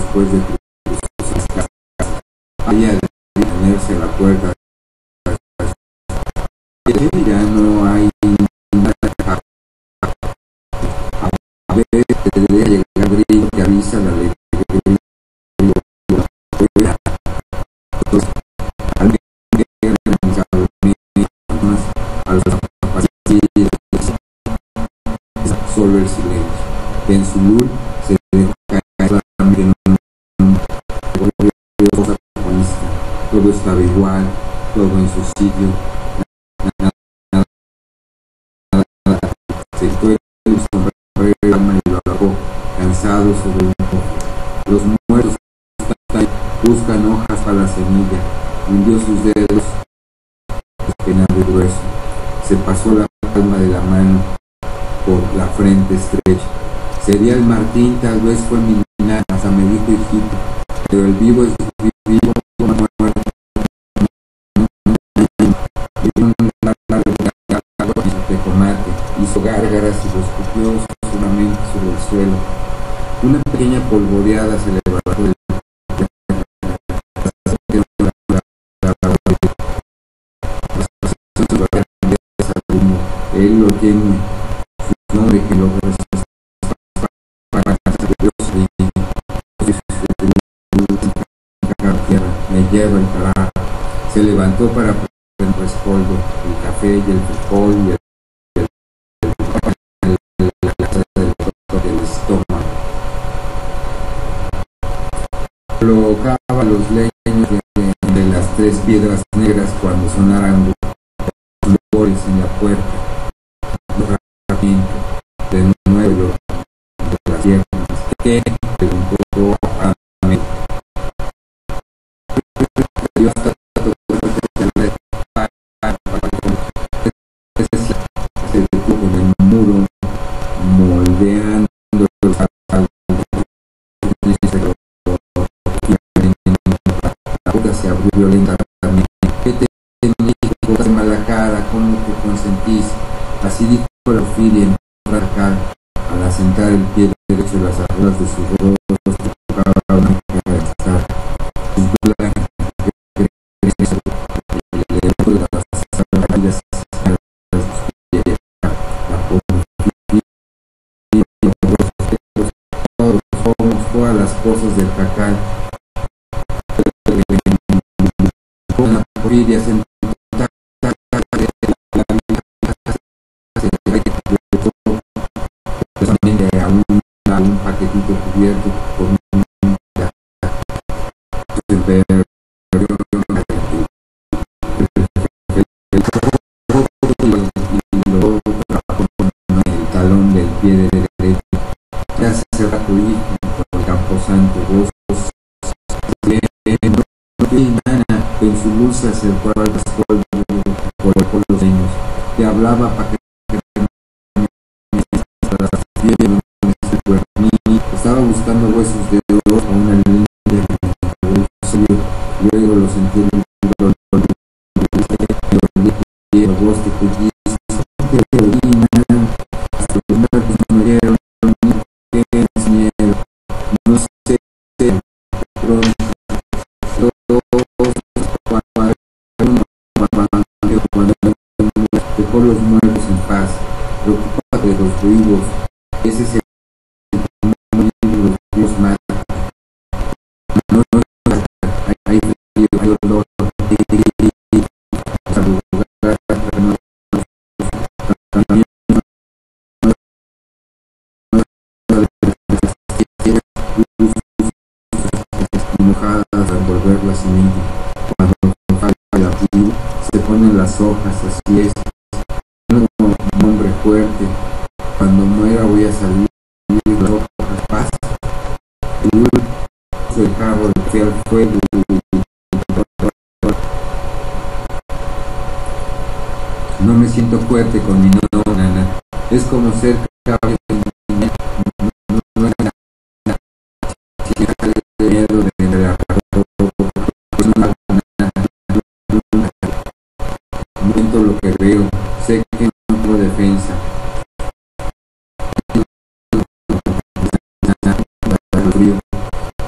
B: después de. Había de detenerse a la puerta. Ya no hay nada. A debería llegar grillo que avisa la ley solo todo estaba igual todo en su sitio. Nada, nada, nada, fue el sombrero alma y lo arrojó cansado sobre un cofre. Los muertos buscan hojas para la semilla, hundió sus dedos espinado y grueso, se pasó la palma de la mano por la frente estrecha. Sería el Martín, tal vez fue mi nada, hasta me dijo hijito, pero el vivo es vivo Gárgaras y escupió solamente sobre el suelo. Una pequeña polvoreada se levantó del él lo tiene. Su nombre que lo me lleva el carajo se levantó para el respoldo el café y el frijol y el colocaba los leños de, las tres piedras negras cuando sonaran los golpes en la puerta. De nuevo de las piernas. Violentamente. ¿Qué te dijo? de mala cara, ¿cómo te consentís? Así dijo la Ophelia en al asentar el pie derecho de las arrugas de su rostro, las cosas del jacal Polri dia sentuh pakai tutup dia tutup en se acercó al polvo por los años. Te hablaba para que estaba buscando huesos de oro a una línea luego lo sentí dolor mojadas al volver la semilla cuando falta el tribu se ponen las hojas así es un hombre fuerte cuando muera voy a salir de las hojas paz el fuego no me siento fuerte con mi no, nana es como ser caballo miedo de la Miento lo que veo, sé que no tengo defensa.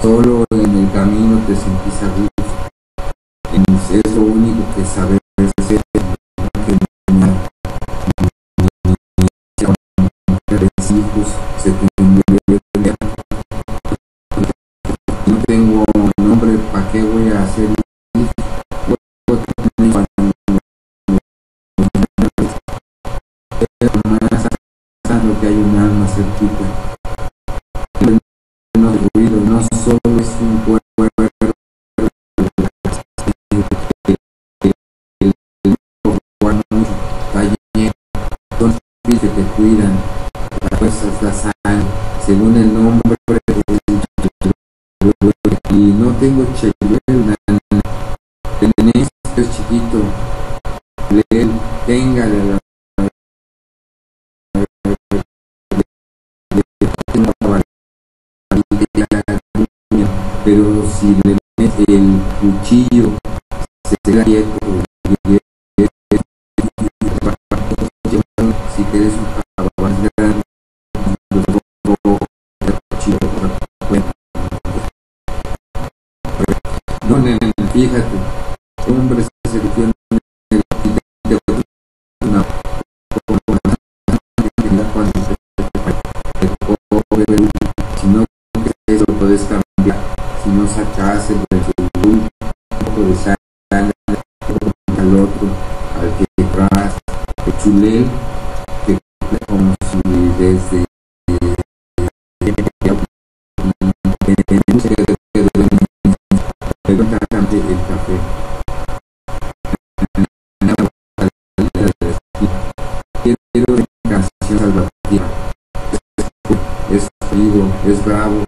B: Solo en el camino te sentís a gusto. Es lo único que sabes qué voy a hacer que hay un alma cerquita. No ruido, no solo es un cuerpo que cuidan, las fuerzas, la sangre, según el nombre y no tengo cheluel, pero si le metes el cuchillo se queda quieto si quieres un más grande no, nene, fíjate hombre se eligió sacas el un poco de sangre al otro al que el chulel que como si desde salvativa es vivo, es bravo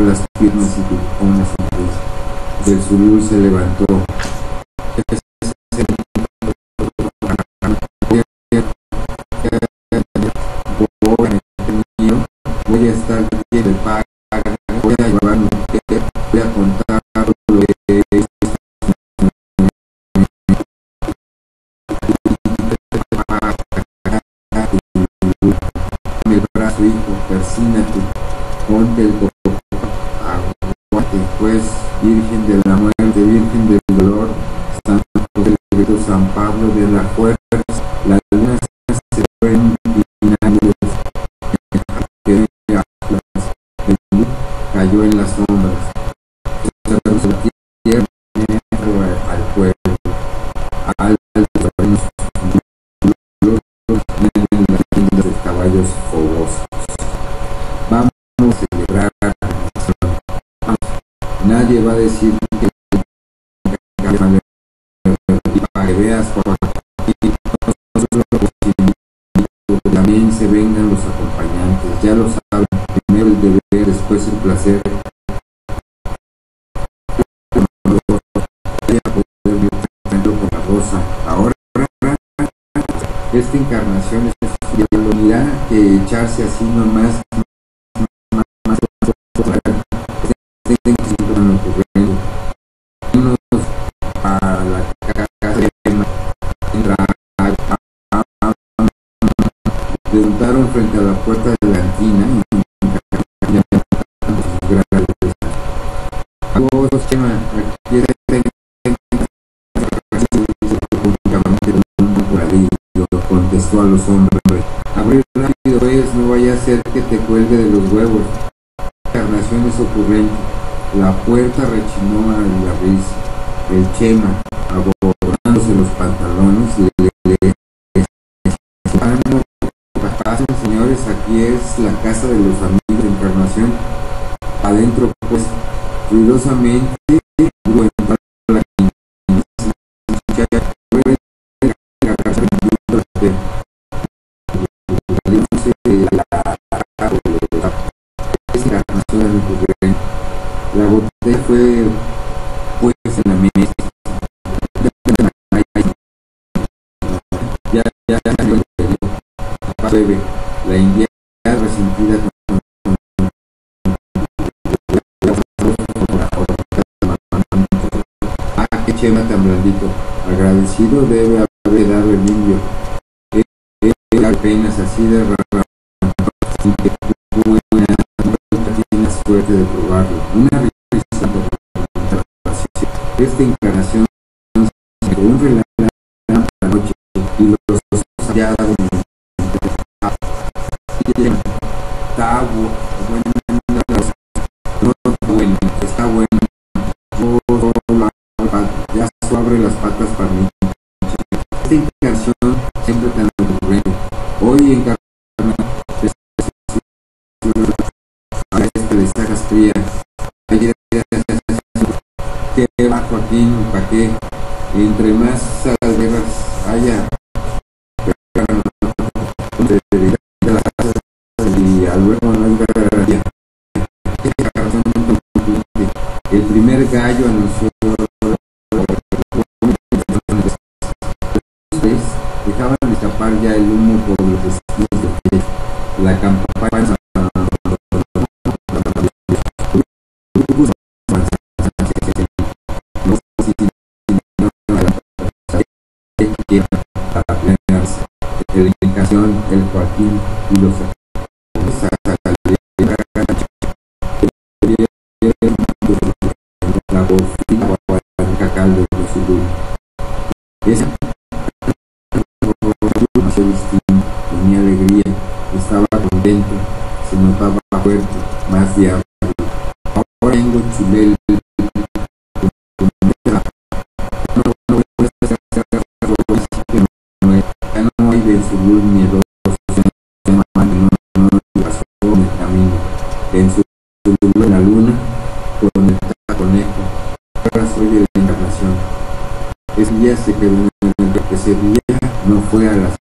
B: las piernas y dibujó una sonrisa. Del zulú se levantó. Voy a estar bien de paga, voy a llevar voy a contar lo que es el brazo hijo, persínate, pues, Virgen de la muerte, Virgen del dolor, Santo Secreto, San Pablo de la fuerza, la luna se fue inclinando, cayó en las sombras, va a decir que para que veas también se vengan los acompañantes, ya lo saben, primero el deber, después el placer. la. Ahora esta encarnación es ya que echarse así nomás más, preguntaron frente a la puerta de la antina y vos Chema aquí contestó a los hombres. Abrir rápido es no vaya a ser que te cuelgue de los huevos. Encarnación es ocurrente. La puerta rechinó a la risa. El Chema abordándose aquí es la casa de los amigos de encarnación adentro pues ruidosamente la botella fue agradecido debe haber dado el indio apenas así de rara tiene suerte de probarlo una risa esta encarnación se un la noche y los ya está bueno no bueno está bueno ya abre las patas para mí hoy encarnación a este de esta castilla ayer que que entre más las guerras haya el primer gallo anunció dejaban escapar ya el humo por los la campaña el Joaquín y la de los se notaba fuerte, más diablo. Ahora tengo chulel no no, no, pasó en su la el conejo ese día se quedó en el día no fue a las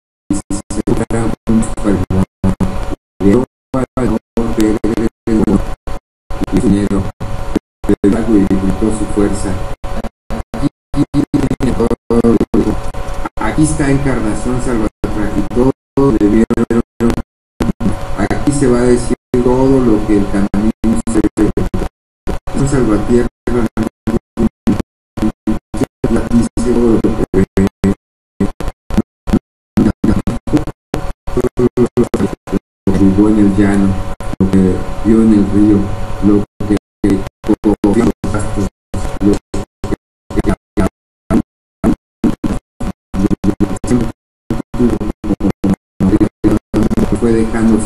B: aquí está encarnación salvatrucha y aquí se va a decir todo lo que el camino se un salvatierra en el llano lo que vio en el río lo que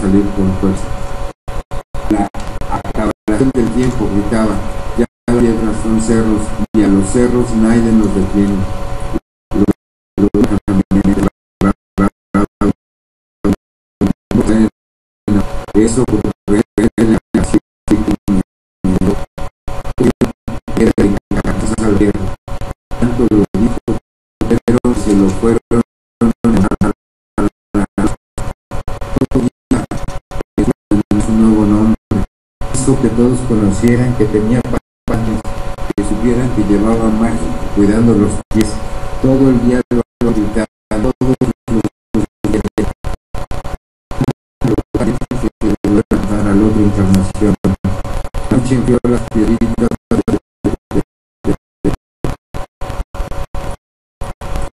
B: salir con fuerza. La acabación del tiempo gritaba, ya las piedras son cerros y a los cerros nadie nos detiene. Hizo que todos conocieran que tenía panes, que supieran que llevaba magia, cuidando los pies. Todo el día lo gritaba, todos los días. a la otra encarnación. Noche envió las piedritas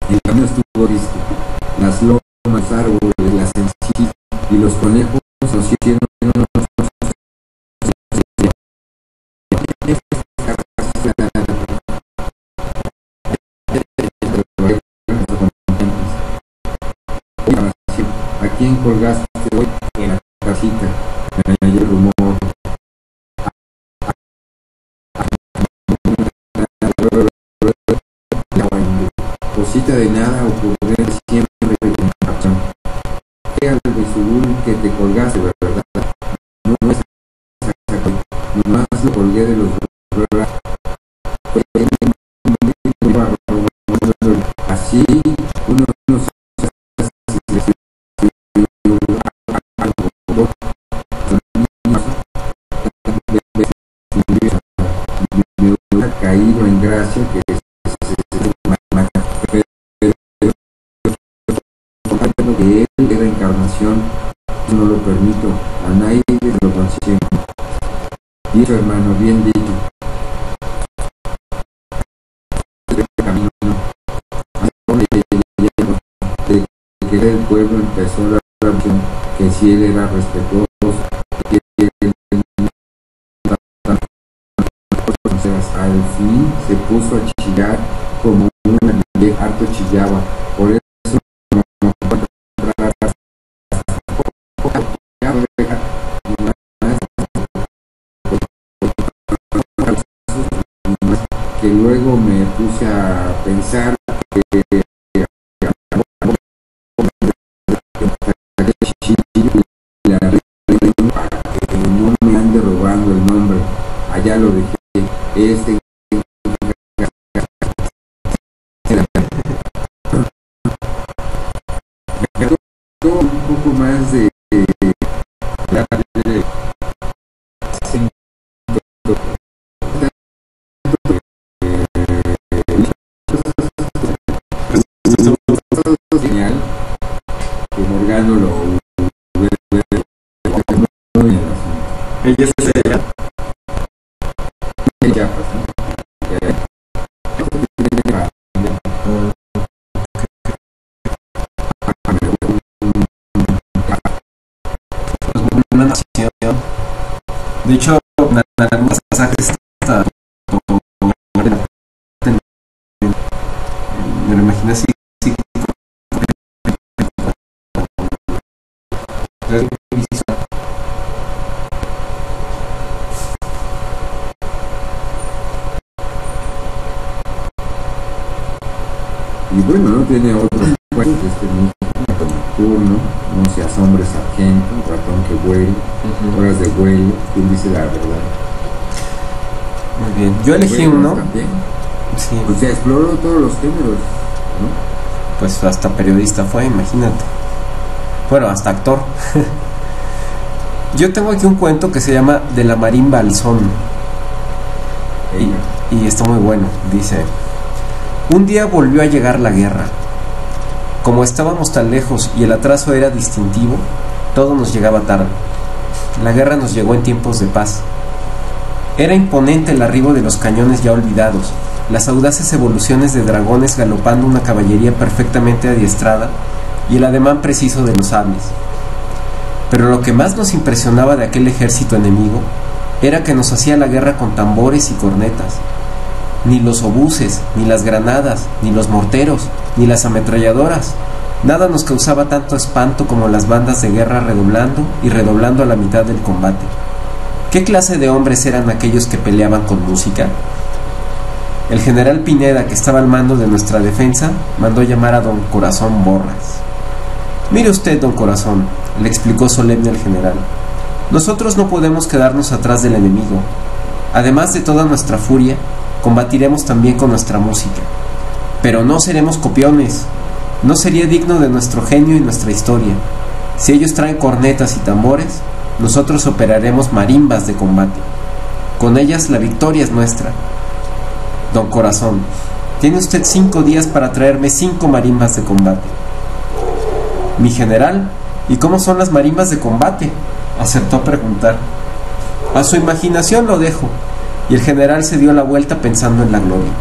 B: El camino estuvo triste. Las lomas, árboles, las encías y los conejos nos hicieron colgaste hoy en la casita? Me el rumor. Cosita de nada ocurre siempre con. Que te colgaste, ¿verdad? No, es nomás lo colgué de los caído en gracia que que él era encarnación, no lo permito, a nadie lo consigue. Dicho hermano, bien dicho. que el pueblo empezó la oración, que si él era respetuoso, al fin se puso a chillar como una harto chillaba, por eso que luego me puse a pensar que ella se ella ella pues
A: una de hecho en algunos pasajes está me lo imaginé así, así
B: y bueno no tiene otro cuento este mismo nocturno no se asombres sargento ratón que vuela horas de vuelo quién dice la verdad
A: muy bien yo elegí uno
B: también.
A: sí,
B: pues ya exploró todos los géneros ¿no?
A: pues hasta periodista fue imagínate bueno hasta actor yo tengo aquí un cuento que se llama de la marimba al son y está muy bueno. Dice, un día volvió a llegar la guerra. Como estábamos tan lejos y el atraso era distintivo, todo nos llegaba tarde. La guerra nos llegó en tiempos de paz. Era imponente el arribo de los cañones ya olvidados, las audaces evoluciones de dragones galopando una caballería perfectamente adiestrada y el ademán preciso de los sables. Pero lo que más nos impresionaba de aquel ejército enemigo era que nos hacía la guerra con tambores y cornetas. Ni los obuses, ni las granadas, ni los morteros, ni las ametralladoras, Nada nos causaba tanto espanto como las bandas de guerra redoblando y redoblando a la mitad del combate. ¿Qué clase de hombres eran aquellos que peleaban con música? El general Pineda, que estaba al mando de nuestra defensa, mandó llamar a don Corazón Borras. Mire usted, don Corazón, le explicó solemne el general, nosotros no podemos quedarnos atrás del enemigo. Además de toda nuestra furia, combatiremos también con nuestra música. Pero no seremos copiones. No sería digno de nuestro genio y nuestra historia. Si ellos traen cornetas y tambores, nosotros operaremos marimbas de combate. Con ellas la victoria es nuestra. Don Corazón, tiene usted cinco días para traerme cinco marimbas de combate. Mi general, ¿y cómo son las marimbas de combate? acertó preguntar. A su imaginación lo dejo, y el general se dio la vuelta pensando en la gloria.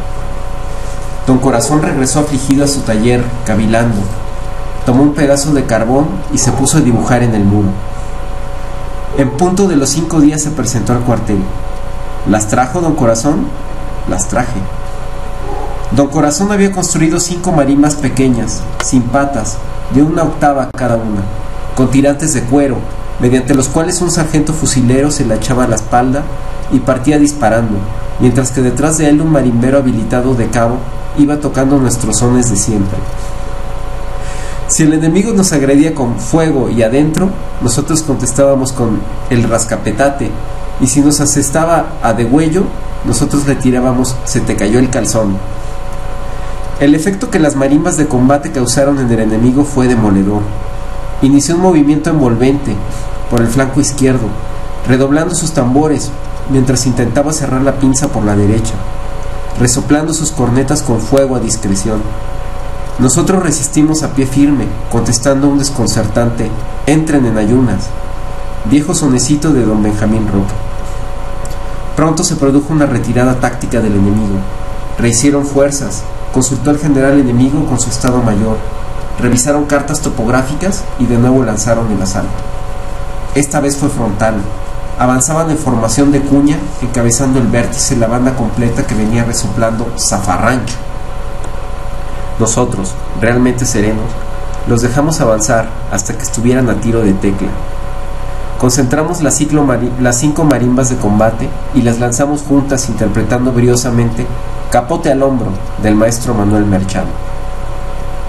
A: Don Corazón regresó afligido a su taller, cavilando. Tomó un pedazo de carbón y se puso a dibujar en el muro. En punto de los cinco días se presentó al cuartel. ¿Las trajo don Corazón? Las traje. Don Corazón había construido cinco marimbas pequeñas, sin patas, de una octava cada una, con tirantes de cuero, mediante los cuales un sargento fusilero se la echaba a la espalda y partía disparando, mientras que detrás de él un marimbero habilitado de cabo iba tocando nuestros sones de siempre. Si el enemigo nos agredía con fuego y adentro, nosotros contestábamos con el rascapetate, y si nos asestaba a degüello, nosotros le tirábamos se te cayó el calzón. El efecto que las marimbas de combate causaron en el enemigo fue demoledor. Inició un movimiento envolvente por el flanco izquierdo, redoblando sus tambores mientras intentaba cerrar la pinza por la derecha, resoplando sus cornetas con fuego a discreción. Nosotros resistimos a pie firme, contestando un desconcertante Entren en ayunas, viejo sonecito de don Benjamín Roca. Pronto se produjo una retirada táctica del enemigo. Rehicieron fuerzas, consultó el general enemigo con su estado mayor, revisaron cartas topográficas y de nuevo lanzaron el asalto. Esta vez fue frontal. Avanzaban en formación de cuña, encabezando el vértice la banda completa que venía resoplando zafarrancho. Nosotros, realmente serenos, los dejamos avanzar hasta que estuvieran a tiro de tecla. Concentramos las, cinco marimbas de combate y las lanzamos juntas interpretando briosamente Capote al hombro del maestro Manuel Merchado.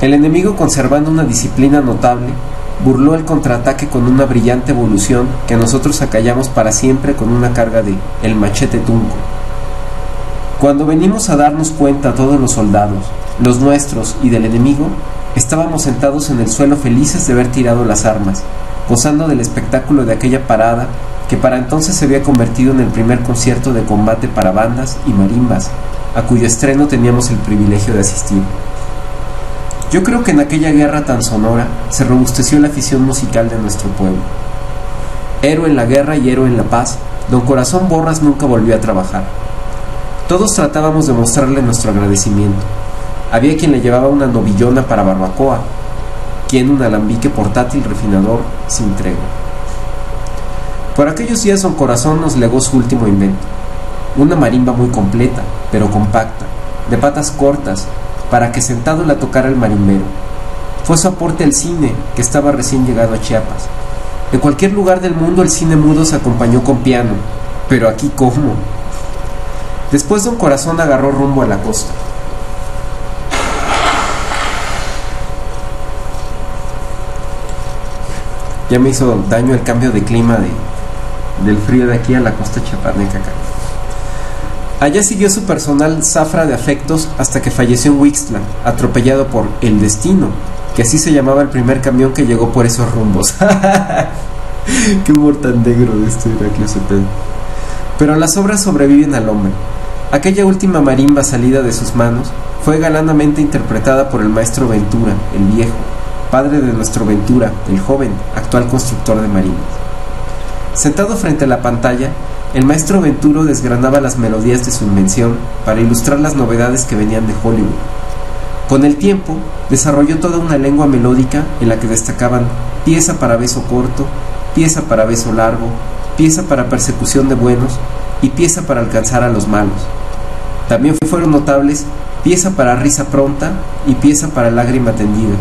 A: El enemigo, conservando una disciplina notable, burló el contraataque con una brillante evolución que nosotros acallamos para siempre con una carga de el machete tunco. Cuando venimos a darnos cuenta todos los soldados, los nuestros y del enemigo, estábamos sentados en el suelo felices de haber tirado las armas, gozando del espectáculo de aquella parada que para entonces se había convertido en el primer concierto de combate para bandas y marimbas, a cuyo estreno teníamos el privilegio de asistir. Yo creo que en aquella guerra tan sonora se robusteció la afición musical de nuestro pueblo. Héroe en la guerra y héroe en la paz, don Corazón Borras nunca volvió a trabajar. Todos tratábamos de mostrarle nuestro agradecimiento. Había quien le llevaba una novillona para barbacoa, quien un alambique portátil refinador sin tregua. Por aquellos días don Corazón nos legó su último invento, una marimba muy completa, pero compacta, de patas cortas, para que sentado la tocara el marimbero. Fue su aporte al cine, que estaba recién llegado a Chiapas. En cualquier lugar del mundo el cine mudo se acompañó con piano, pero aquí cómo. Después don Corazón agarró rumbo a la costa. Ya me hizo daño el cambio de clima de, del frío de aquí a la costa chapaneca acá. Allá siguió su personal zafra de afectos hasta que falleció en Wixtla, atropellado por El Destino, que así se llamaba el primer camión que llegó por esos rumbos. Qué humor tan negro de este Heraclio. Pero las obras sobreviven al hombre. Aquella última marimba salida de sus manos fue galanamente interpretada por el maestro Ventura, el viejo, padre de nuestro Ventura, el joven, actual constructor de marimbas. Sentado frente a la pantalla, el maestro Venturo desgranaba las melodías de su invención para ilustrar las novedades que venían de Hollywood. Con el tiempo, desarrolló toda una lengua melódica en la que destacaban pieza para beso corto, pieza para beso largo, pieza para persecución de buenos y pieza para alcanzar a los malos. También fueron notables pieza para risa pronta y pieza para lágrima tendida.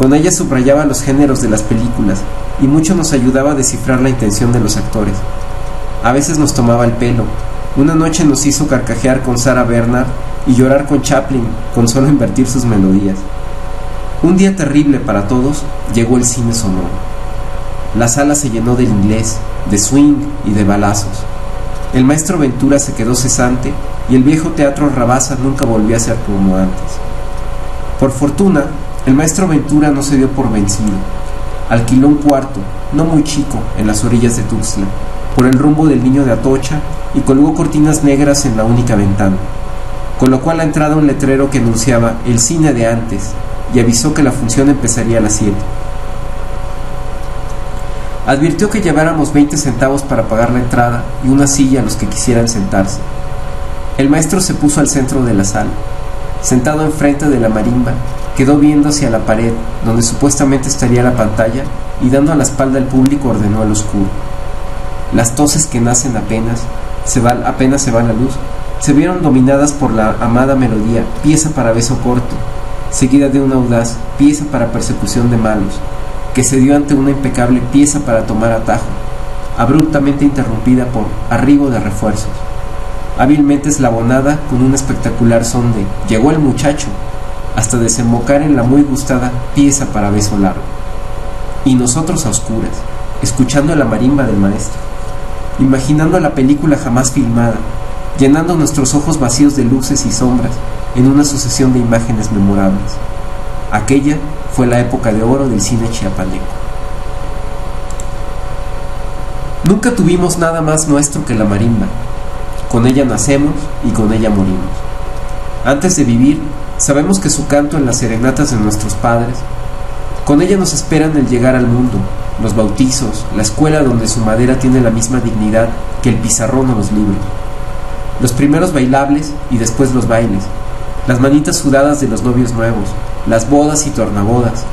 A: Con ella subrayaba los géneros de las películas y mucho nos ayudaba a descifrar la intención de los actores. A veces nos tomaba el pelo. Una noche nos hizo carcajear con Sarah Bernard y llorar con Chaplin con solo invertir sus melodías. Un día terrible para todos llegó el cine sonoro. La sala se llenó del inglés, de swing y de balazos. El maestro Ventura se quedó cesante y el viejo teatro Rabasa nunca volvió a ser como antes. Por fortuna, el maestro Ventura no se dio por vencido. Alquiló un cuarto, no muy chico, en las orillas de Tuxtla, por el rumbo del niño de Atocha y colgó cortinas negras en la única ventana, con lo cual ha entrado un letrero que anunciaba el cine de antes y avisó que la función empezaría a las 7. Advirtió que lleváramos 20 centavos para pagar la entrada y una silla a los que quisieran sentarse. El maestro se puso al centro de la sala. Sentado enfrente de la marimba, quedó viendo hacia la pared, donde supuestamente estaría la pantalla, y dando a la espalda al público ordenó al oscuro. Las toses que nacen apenas, se va, apenas se va la luz, se vieron dominadas por la amada melodía, pieza para beso corto, seguida de una audaz pieza para persecución de malos, que se dio ante una impecable pieza para tomar atajo, abruptamente interrumpida por arribo de refuerzos, hábilmente eslabonada con un espectacular son de llegó el muchacho, hasta desembocar en la muy gustada pieza para beso largo. Y nosotros a oscuras, escuchando la marimba del maestro, imaginando la película jamás filmada, llenando nuestros ojos vacíos de luces y sombras en una sucesión de imágenes memorables. Aquella fue la época de oro del cine chiapaneco. Nunca tuvimos nada más nuestro que la marimba. Con ella nacemos y con ella morimos. Antes de vivir, sabemos que su canto en las serenatas de nuestros padres, con ella nos esperan el llegar al mundo, los bautizos, la escuela donde su madera tiene la misma dignidad que el pizarrón o los libros, los primeros bailables y después los bailes, las manitas sudadas de los novios nuevos, las bodas y tornabodas,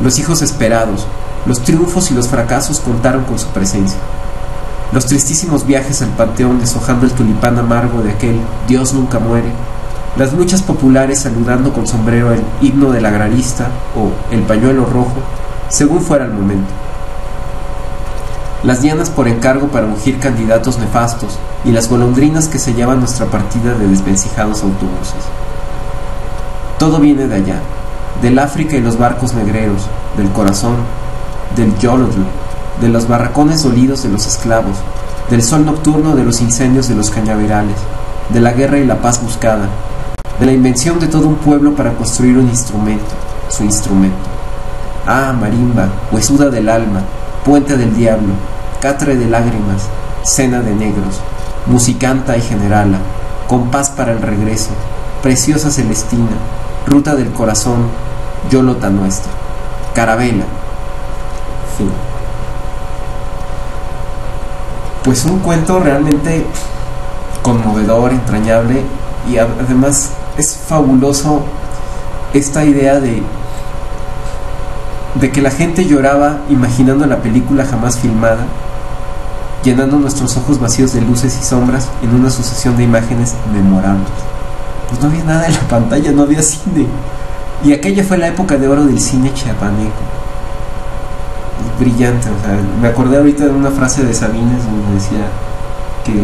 A: los hijos esperados, los triunfos y los fracasos contaron con su presencia. Los tristísimos viajes al panteón deshojando el tulipán amargo de aquel Dios nunca muere, las luchas populares saludando con sombrero el himno del agrarista o el pañuelo rojo, según fuera el momento. Las dianas por encargo para ungir candidatos nefastos y las golondrinas que sellaban nuestra partida de desvencijados autobuses. Todo viene de allá, del África y los barcos negreros, del corazón, del Yolotl, de los barracones dolidos de los esclavos, del sol nocturno de los incendios de los cañaverales, de la guerra y la paz buscada, de la invención de todo un pueblo para construir un instrumento, su instrumento. Ah, marimba, huesuda del alma, puente del diablo, catre de lágrimas, cena de negros, musicanta y generala, compás para el regreso, preciosa celestina, ruta del corazón, yolota nuestra, carabela. Pues un cuento realmente conmovedor, entrañable y además es fabuloso esta idea de de que la gente lloraba imaginando la película jamás filmada, llenando nuestros ojos vacíos de luces y sombras en una sucesión de imágenes memorables. Pues no había nada en la pantalla, no había cine. Y aquella fue la época de oro del cine chiapaneco. brillante, o sea, me acordé ahorita de una frase de Sabines donde decía que,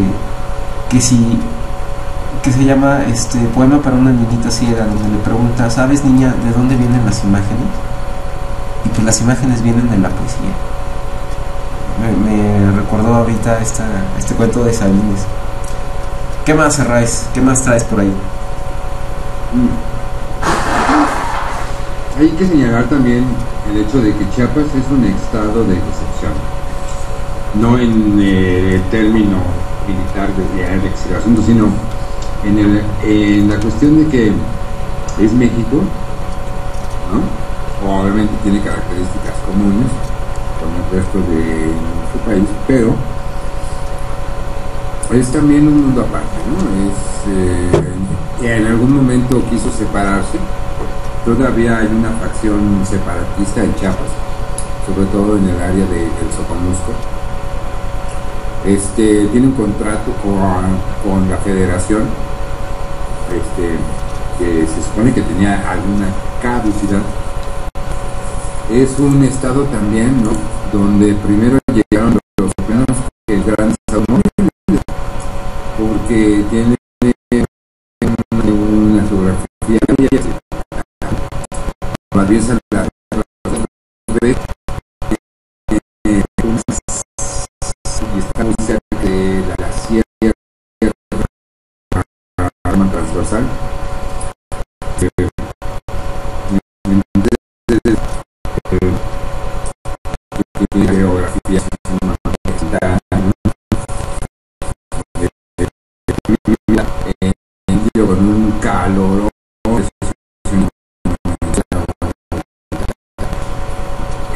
A: que si que se llama este poema para una niñita ciega donde le pregunta, ¿sabes niña de dónde vienen las imágenes? Y pues las imágenes vienen de la poesía. Me, me recordó ahorita esta, este cuento de Sabines. ¿Qué más, Arraiz? ¿Qué más traes por ahí?
B: Hay que señalar también el hecho de que Chiapas es un estado de excepción. No en eh, el término militar de, de asunto, sino en, la cuestión de que es México, ¿no? obviamente tiene características comunes con el resto de nuestro país, pero es también un mundo aparte, ¿no? Es, eh, en algún momento quiso separarse, todavía hay una facción separatista en Chiapas, sobre todo en el área del de, Soconusco. Este, tiene un contrato con, con la federación este, que se supone que tenía alguna caducidad es un estado también, ¿no? Donde primero llegaron los europeos que el gran automóviles, porque tiene una geografía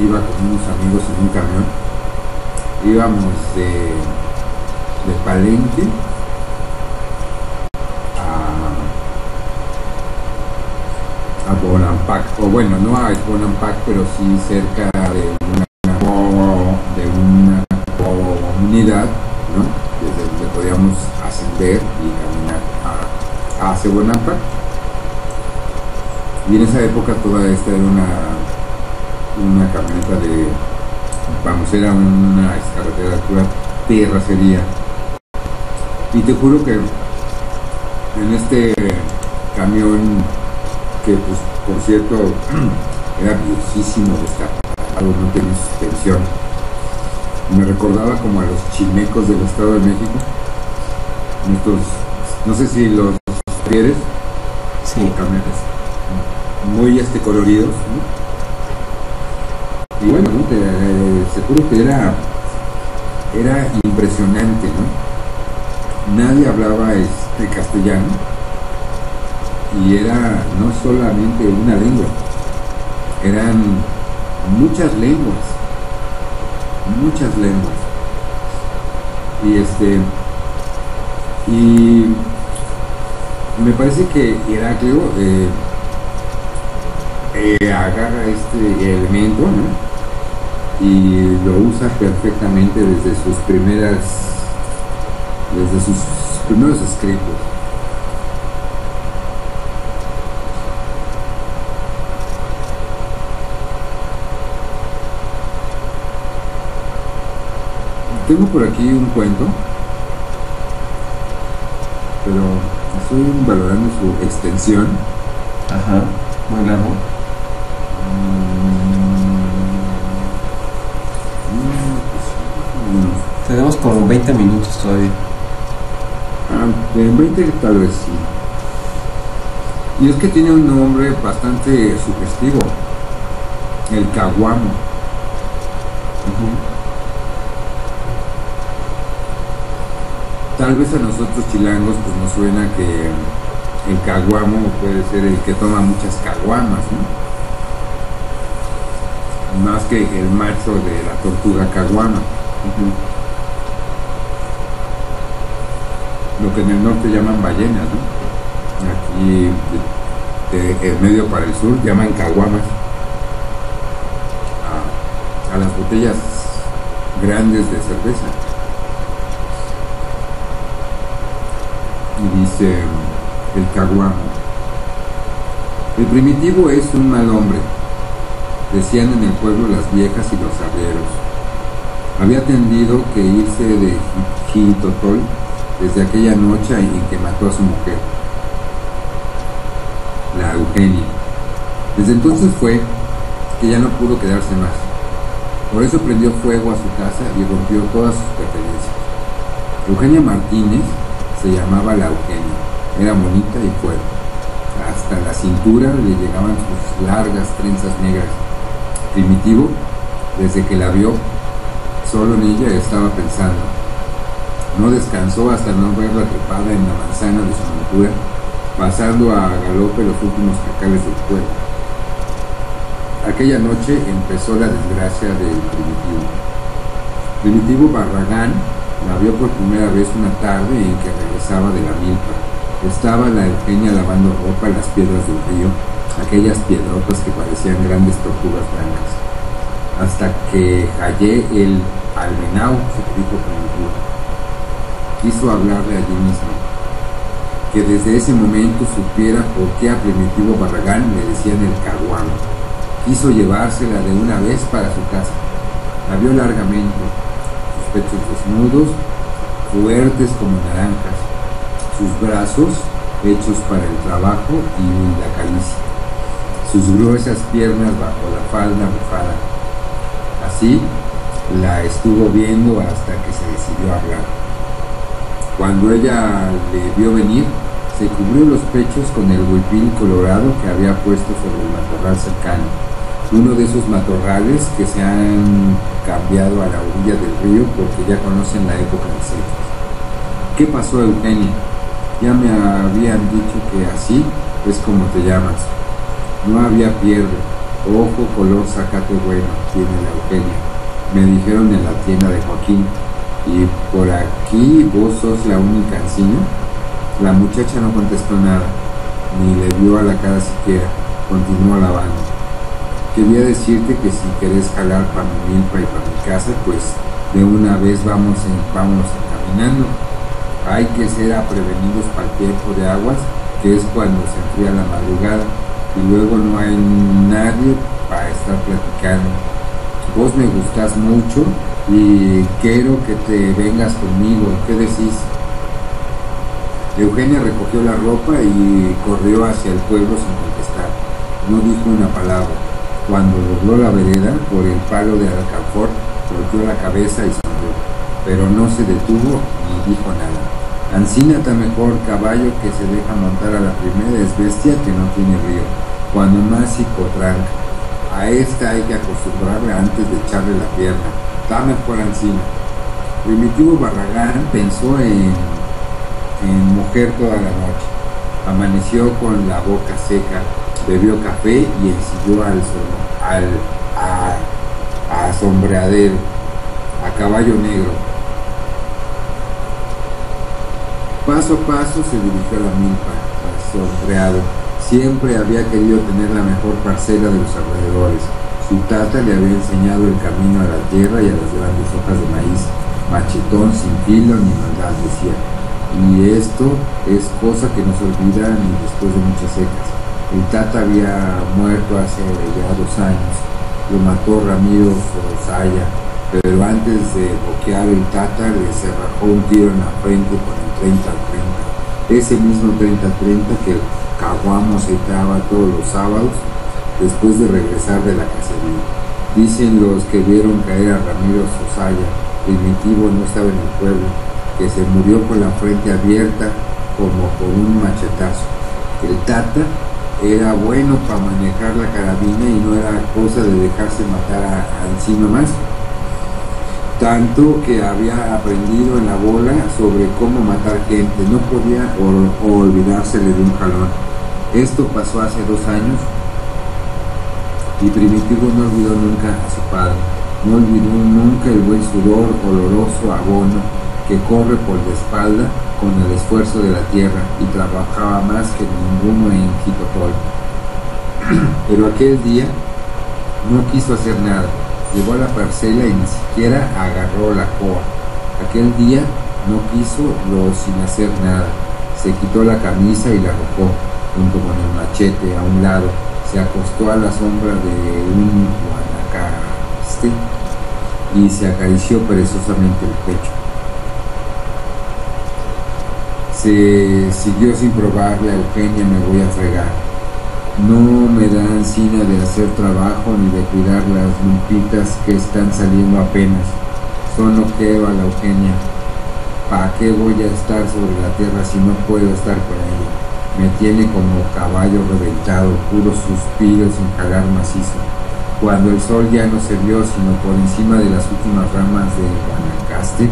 B: iba con unos amigos en un camión íbamos de, de Palenque a, a Bonampak, o bueno, no a Bonampak, pero sí cerca de una, de una comunidad, ¿no? Desde donde podíamos ascender y caminar a, hacia Bonampak. Y en esa época toda esta era una, una camioneta de, vamos, era una carretera pura terracería. Y te juro que en este camión, que pues por cierto era viejísimo destapado, no tenía suspensión, me recordaba como a los chimecos del Estado de México. Estos, no sé si los quieres,
A: Sí.
B: camiones muy este coloridos ¿no? Y bueno ¿no? Te, eh, seguro que era era impresionante ¿no? nadie hablaba este castellano y era no solamente una lengua eran muchas lenguas muchas lenguas y este y me parece que Heraclio eh, eh, agarra este elemento ¿no? Y lo usa perfectamente desde sus primeras desde sus primeros escritos tengo por aquí un cuento pero estoy valorando su extensión
A: Ajá. Muy largo.
B: Mm,
A: Tenemos como 20 minutos todavía.
B: Ah, en 20 tal vez sí. Y es que tiene un nombre bastante sugestivo. El caguamo. Tal vez a nosotros chilangos pues nos suena que el caguamo puede ser el que toma muchas caguamas, ¿no? Más que el macho de la tortuga caguama. Lo que en el norte llaman ballenas, ¿no? Aquí, de, medio para el sur, llaman caguamas. A, las botellas grandes de cerveza. Y dice el caguamo. El primitivo es un mal hombre, decían en el pueblo las viejas y los arrieros. Había tendido que irse de Jitotol desde aquella noche en que mató a su mujer, la Eugenia. Desde entonces fue que ya no pudo quedarse más. Por eso prendió fuego a su casa y rompió todas sus pertenencias. Eugenia Martínez se llamaba la Eugenia, era bonita y fuerte. Hasta la cintura le llegaban sus largas trenzas negras. Primitivo, desde que la vio, solo en ella estaba pensando. No descansó hasta no verla trepada en la manzana de su montura, pasando a galope los últimos jacales del pueblo. aquella noche empezó la desgracia del primitivo. Primitivo Barragán la vio por primera vez una tarde en que regresaba de la milpa. Estaba la Eugenia lavando ropa en las piedras del río, aquellas piedrotas que parecían grandes tortugas blancas. Hasta que hallé el almenau, se dijo Primitivo. Quiso hablarle allí mismo, que desde ese momento supiera por qué a Primitivo Barragán le decían el caguamo. Quiso llevársela de una vez para su casa. La vio largamente, sus pechos desnudos, fuertes como naranjas, sus brazos hechos para el trabajo y la calicia, sus gruesas piernas bajo la falda bufada. Así la estuvo viendo hasta que se decidió hablar. Cuando ella le vio venir, se cubrió los pechos con el huipil colorado que había puesto sobre el matorral cercano, uno de esos matorrales que se han cambiado a la orilla del río porque ya conocen la época de secas. ¿Qué pasó, Eugenia? Ya me habían dicho que así es como te llamas. No había pierde. Ojo, color, sacate bueno, tiene la Eugenia. Me dijeron en la tienda de Joaquín. Y por aquí vos sos la única encina. La muchacha no contestó nada, ni le vio a la cara siquiera, continuó lavando. Quería decirte que si querés jalar para mi milpa y para mi casa, pues de una vez vamos, en, vamos caminando. Hay que ser prevenidos para el tiempo de aguas, que es cuando se enfría la madrugada, y luego no hay nadie para estar platicando. Vos me gustás mucho y quiero que te vengas conmigo. ¿Qué decís? Eugenia recogió la ropa y corrió hacia el pueblo sin contestar. No dijo una palabra. Cuando dobló la vereda por el palo de alcanfor, volteó la cabeza y sonrió, pero no se detuvo ni dijo nada. Ancina está mejor caballo que se deja montar a la primera es bestia que no tiene río, cuando más psicotranca. A esta hay que acostumbrarla antes de echarle la pierna. Está mejor Ancina. Primitivo Barragán pensó en mujer toda la noche. Amaneció con la boca seca, bebió café y ensilló al, a sombreadero, a caballo negro. Paso a paso se dirigió a la milpa, al sombreado. Siempre había querido tener la mejor parcela de los alrededores. Su tata le había enseñado el camino a la tierra y a las grandes hojas de maíz. Machetón sin filo ni maldad, decía y esto es cosa que no se olvida ni después de muchas secas. El Tata había muerto hace ya dos años, lo mató Ramiro Sorosaya, pero antes de boquear el Tata le cerrajó un tiro en la frente con el 30-30. Ese mismo 30-30 que el Caguamo aceitaba todos los sábados después de regresar de la cacería. Dicen los que vieron caer a Ramiro Sosaya, primitivo no estaba en el pueblo, que se murió con la frente abierta como con un machetazo. El Tata era bueno para manejar la carabina y no era cosa de dejarse matar a, encima más. Tanto que había aprendido en la bola sobre cómo matar gente, no podía o, o olvidársele de un jalón. Esto pasó hace dos años y Primitivo no olvidó nunca a su padre, no olvidó nunca el buen sudor oloroso abono que corre por la espalda con el esfuerzo de la tierra y trabajaba más que ninguno en Jicotol. Pero aquel día no quiso hacer nada, llegó a la parcela y ni siquiera agarró la coa. Aquel día no quiso lo sin hacer nada, se quitó la camisa y la arrojó junto con el machete a un lado, se acostó a la sombra de un guanacaste y se acarició perezosamente el pecho. Se siguió sin probarle a Eugenia me voy a fregar. No me da ansina de hacer trabajo ni de cuidar las lumpitas que están saliendo apenas. Son lo que va la Eugenia. ¿Para qué voy a estar sobre la tierra si no puedo estar con ella? Me tiene como caballo reventado, puros suspiros sin jalar macizo. Cuando el sol ya no se vio sino por encima de las últimas ramas de Guanacaste,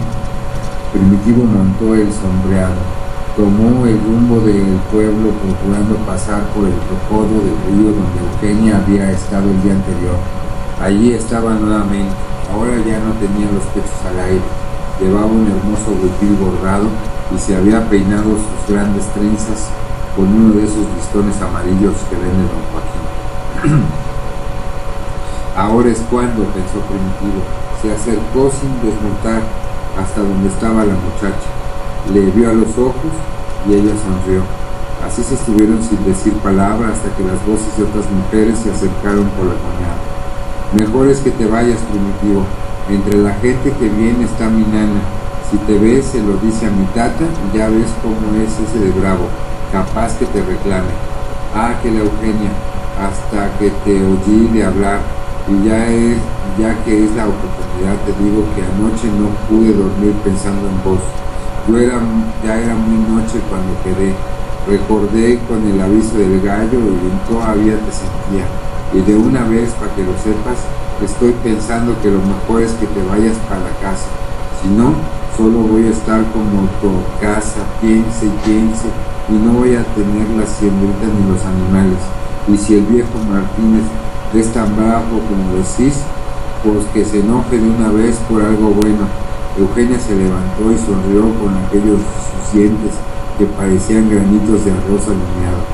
B: Primitivo montó el sombreado tomó el rumbo del pueblo procurando pasar por el recodo del río donde Eugenia había estado el día anterior. Allí estaba nuevamente, ahora ya no tenía los pechos al aire, llevaba un hermoso huipil bordado y se había peinado sus grandes trenzas con uno de esos listones amarillos que vende don Joaquín. ahora es cuando, pensó Primitivo, se acercó sin desmontar hasta donde estaba la muchacha le vio a los ojos y ella sonrió. Así se estuvieron sin decir palabra hasta que las voces de otras mujeres se acercaron por la cañada. Mejor es que te vayas, primitivo. Entre la gente que viene está mi nana. Si te ves, se lo dice a mi tata y ya ves cómo es ese de bravo. Capaz que te reclame. Ah, que la Eugenia, hasta que te oí de hablar. Y ya, es, ya que es la oportunidad, te digo que anoche no pude dormir pensando en vos. Yo era, ya era muy noche cuando quedé. Recordé con el aviso del gallo y todavía te sentía. Y de una vez, para que lo sepas, estoy pensando que lo mejor es que te vayas para la casa. Si no, solo voy a estar como tu casa, piense y piense, y no voy a tener las siembritas ni los animales. Y si el viejo Martínez es tan bravo como decís, pues que se enoje de una vez por algo bueno Eugenia se levantó y sonrió con aquellos dientes que parecían granitos de arroz alineado.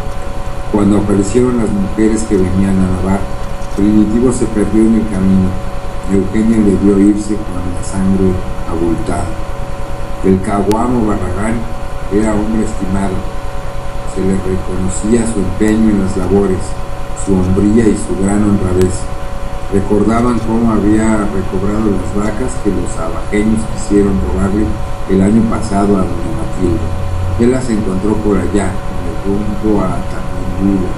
B: Cuando aparecieron las mujeres que venían a lavar, Primitivo se perdió en el camino. Eugenia le vio irse con la sangre abultada. El caguamo Barragán era hombre estimado. Se le reconocía su empeño en las labores, su hombría y su gran honradez. Recordaban cómo había recobrado las vacas que los abajeños quisieron robarle el año pasado a doña Matilde. Él las encontró por allá, en el rumbo a Tapindula,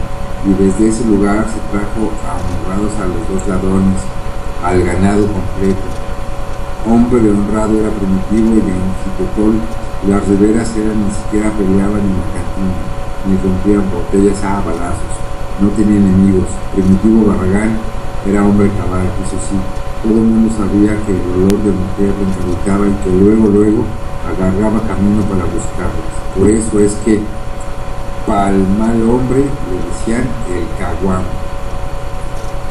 B: y desde ese lugar se trajo honrados a los dos ladrones, al ganado completo. Hombre honrado era primitivo y en Jipetol las riberas eran ni siquiera peleaban en la cantina, ni rompían botellas a balazos. No tenía enemigos. Primitivo Barragán era hombre cabal, eso sí, todo el mundo sabía que el olor de mujer encantaba y que luego, luego agarraba camino para buscarlas. Por eso es que el mal hombre le decían el caguán.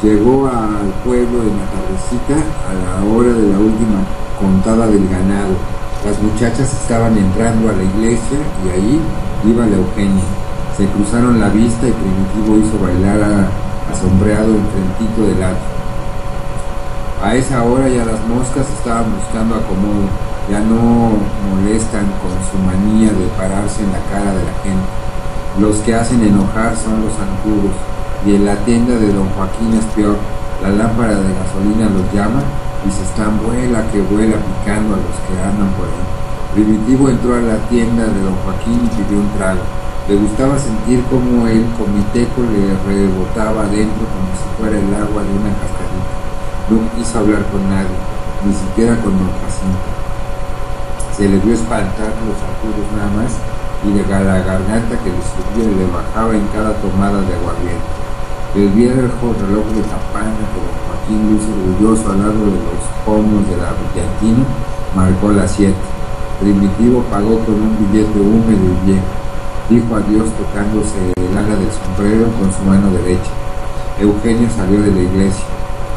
B: Llegó al pueblo de la tardecita a la hora de la última contada del ganado. Las muchachas estaban entrando a la iglesia y ahí iba la. Se cruzaron la vista y Primitivo hizo bailar a asombreado enfrentito del atrio. A esa hora ya las moscas estaban buscando acomodo, ya no molestan con su manía de pararse en la cara de la gente. Los que hacen enojar son los zancudos, y en la tienda de don Joaquín es peor, la lámpara de gasolina los llama y se están vuela que vuela picando a los que andan por ahí. Primitivo entró a la tienda de don Joaquín y pidió un trago. Le gustaba sentir cómo el comiteco le rebotaba adentro como si fuera el agua de una cascadita. No quiso hablar con nadie, ni siquiera con don Jacinto. Se le vio espantar los apuros nada más y de la garganta que le subía y le bajaba en cada tomada de aguardiente. El viejo reloj de campana que don Joaquín luce orgulloso al lado de los pomos de la brillantina marcó las siete. Primitivo pagó con un billete húmedo y viejo dijo adiós tocándose el ala del sombrero con su mano derecha. Eugenio salió de la iglesia.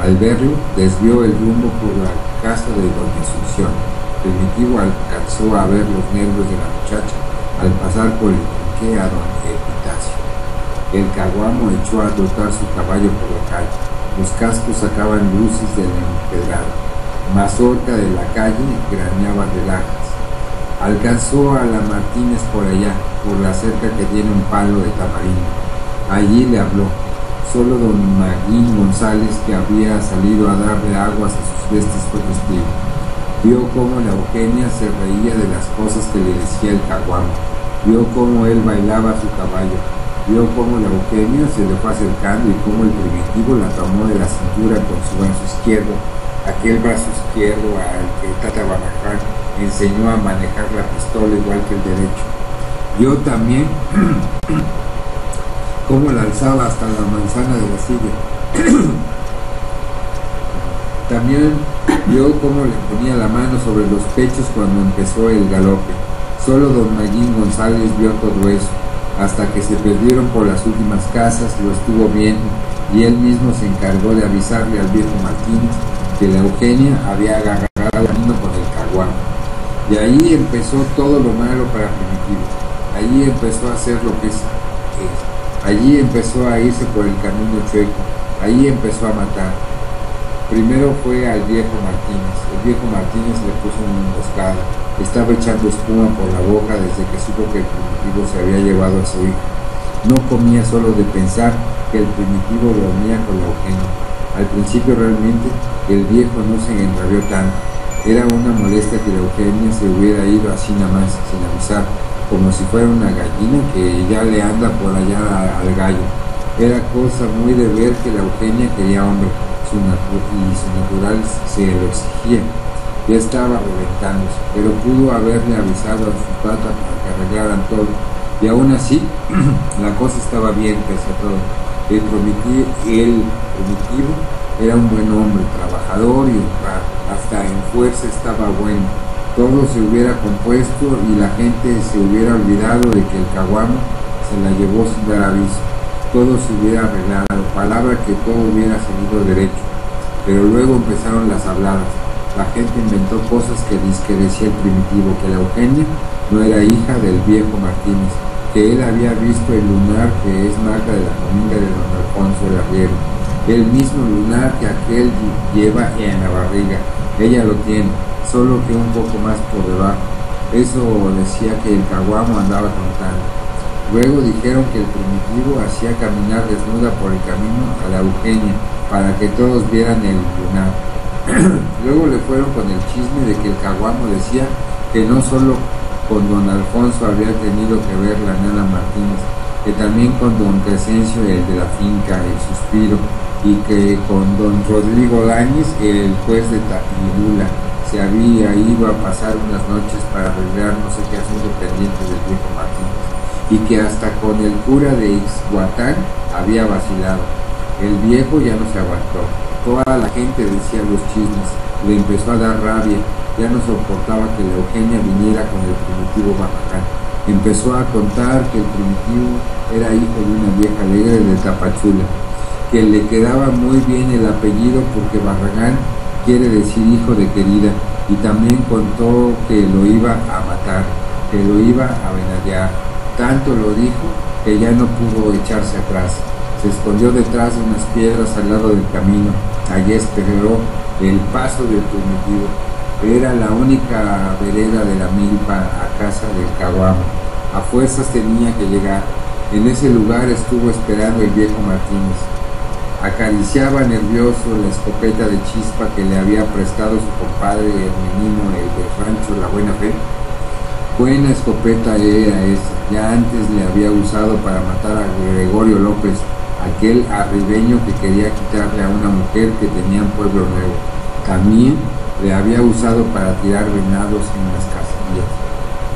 B: Al verlo, desvió el rumbo por la casa de doña Asunción. Primitivo alcanzó a ver los nervios de la muchacha al pasar por el trinque a don Epitacio. El caguamo echó a trotar su caballo por la calle. Los cascos sacaban luces del empedrado. Mazorca de la calle graneaba relajas. Alcanzó a la Martínez por allá, por la cerca que tiene un palo de tamarindo. Allí le habló. Solo don Maguín González, que había salido a darle aguas a sus bestias fue testigo. Vio cómo la Eugenia se reía de las cosas que le decía el caguamo. Vio cómo él bailaba a su caballo. Vio cómo la Eugenia se le fue acercando y cómo el primitivo la tomó de la cintura con su brazo izquierdo, aquel brazo izquierdo al que Tata Baraján enseñó a manejar la pistola igual que el derecho. Yo también, cómo la alzaba hasta la manzana de la silla. también vio cómo le ponía la mano sobre los pechos cuando empezó el galope. Solo don Mayín González vio todo eso, hasta que se perdieron por las últimas casas, lo estuvo viendo, y él mismo se encargó de avisarle al viejo Martínez que la Eugenia había agarrado camino con el caguán. Y ahí empezó todo lo malo para Primitivo. Allí empezó a hacer lo que es. Allí empezó a irse por el camino chueco. Allí empezó a matar. Primero fue al viejo Martínez. El viejo Martínez le puso una emboscada. Estaba echando espuma por la boca desde que supo que el primitivo se había llevado a su hijo. No comía solo de pensar que el primitivo dormía con la Eugenia. Al principio realmente el viejo no se enrabió tanto. Era una molestia que la Eugenia se hubiera ido así nada más, sin avisar, como si fuera una gallina que ya le anda por allá al gallo. Era cosa muy de ver que la Eugenia quería hombre, su y su natural se lo exigía. Ya estaba reventándose, pero pudo haberle avisado a su pata para que arreglaran todo. Y aún así, la cosa estaba bien pese a todo. El, prometido, el primitivo era un buen hombre, trabajador y hasta en fuerza estaba bueno. Todo se hubiera compuesto y la gente se hubiera olvidado de que el caguamo se la llevó sin dar aviso. Todo se hubiera arreglado, palabra que todo hubiera salido derecho. Pero luego empezaron las habladas. La gente inventó cosas que decía el primitivo, que la Eugenia no era hija del viejo Martínez, que él había visto el lunar que es marca de la familia de don Alfonso el Arriero, el mismo lunar que aquel lleva en la barriga. Ella lo tiene, solo que un poco más por debajo. Eso decía que el caguamo andaba contando. Luego dijeron que el primitivo hacía caminar desnuda por el camino a la Eugenia para que todos vieran el lunar. Luego le fueron con el chisme de que el caguamo decía que no solo con don Alfonso había tenido que ver la nana Martínez, que también con don Crescencio, el de la finca, el suspiro, y que con don Rodrigo Láñez, el juez de Tapirula, se había ido a pasar unas noches para arreglar no sé qué asunto pendiente del viejo Martínez, y que hasta con el cura de Ixhuatán había vacilado. El viejo ya no se aguantó. Toda la gente decía los chismes, le empezó a dar rabia ya no soportaba que la Eugenia viniera con el primitivo Barragán. Empezó a contar que el primitivo era hijo de una vieja alegre de Tapachula, que le quedaba muy bien el apellido porque Barragán quiere decir hijo de querida, y también contó que lo iba a matar, que lo iba a venallar. Tanto lo dijo que ya no pudo echarse atrás. Se escondió detrás de unas piedras al lado del camino. Allí esperó el paso del primitivo era la única vereda de la milpa a casa del caguamo. A fuerzas tenía que llegar. En ese lugar estuvo esperando el viejo Martínez. Acariciaba nervioso la escopeta de chispa que le había prestado su compadre el menino, el de rancho La Buena Fe. Buena escopeta era esa. Ya antes le había usado para matar a Gregorio López, aquel arribeño que quería quitarle a una mujer que tenía en Pueblo Nuevo. También le había usado para tirar venados en las casillas.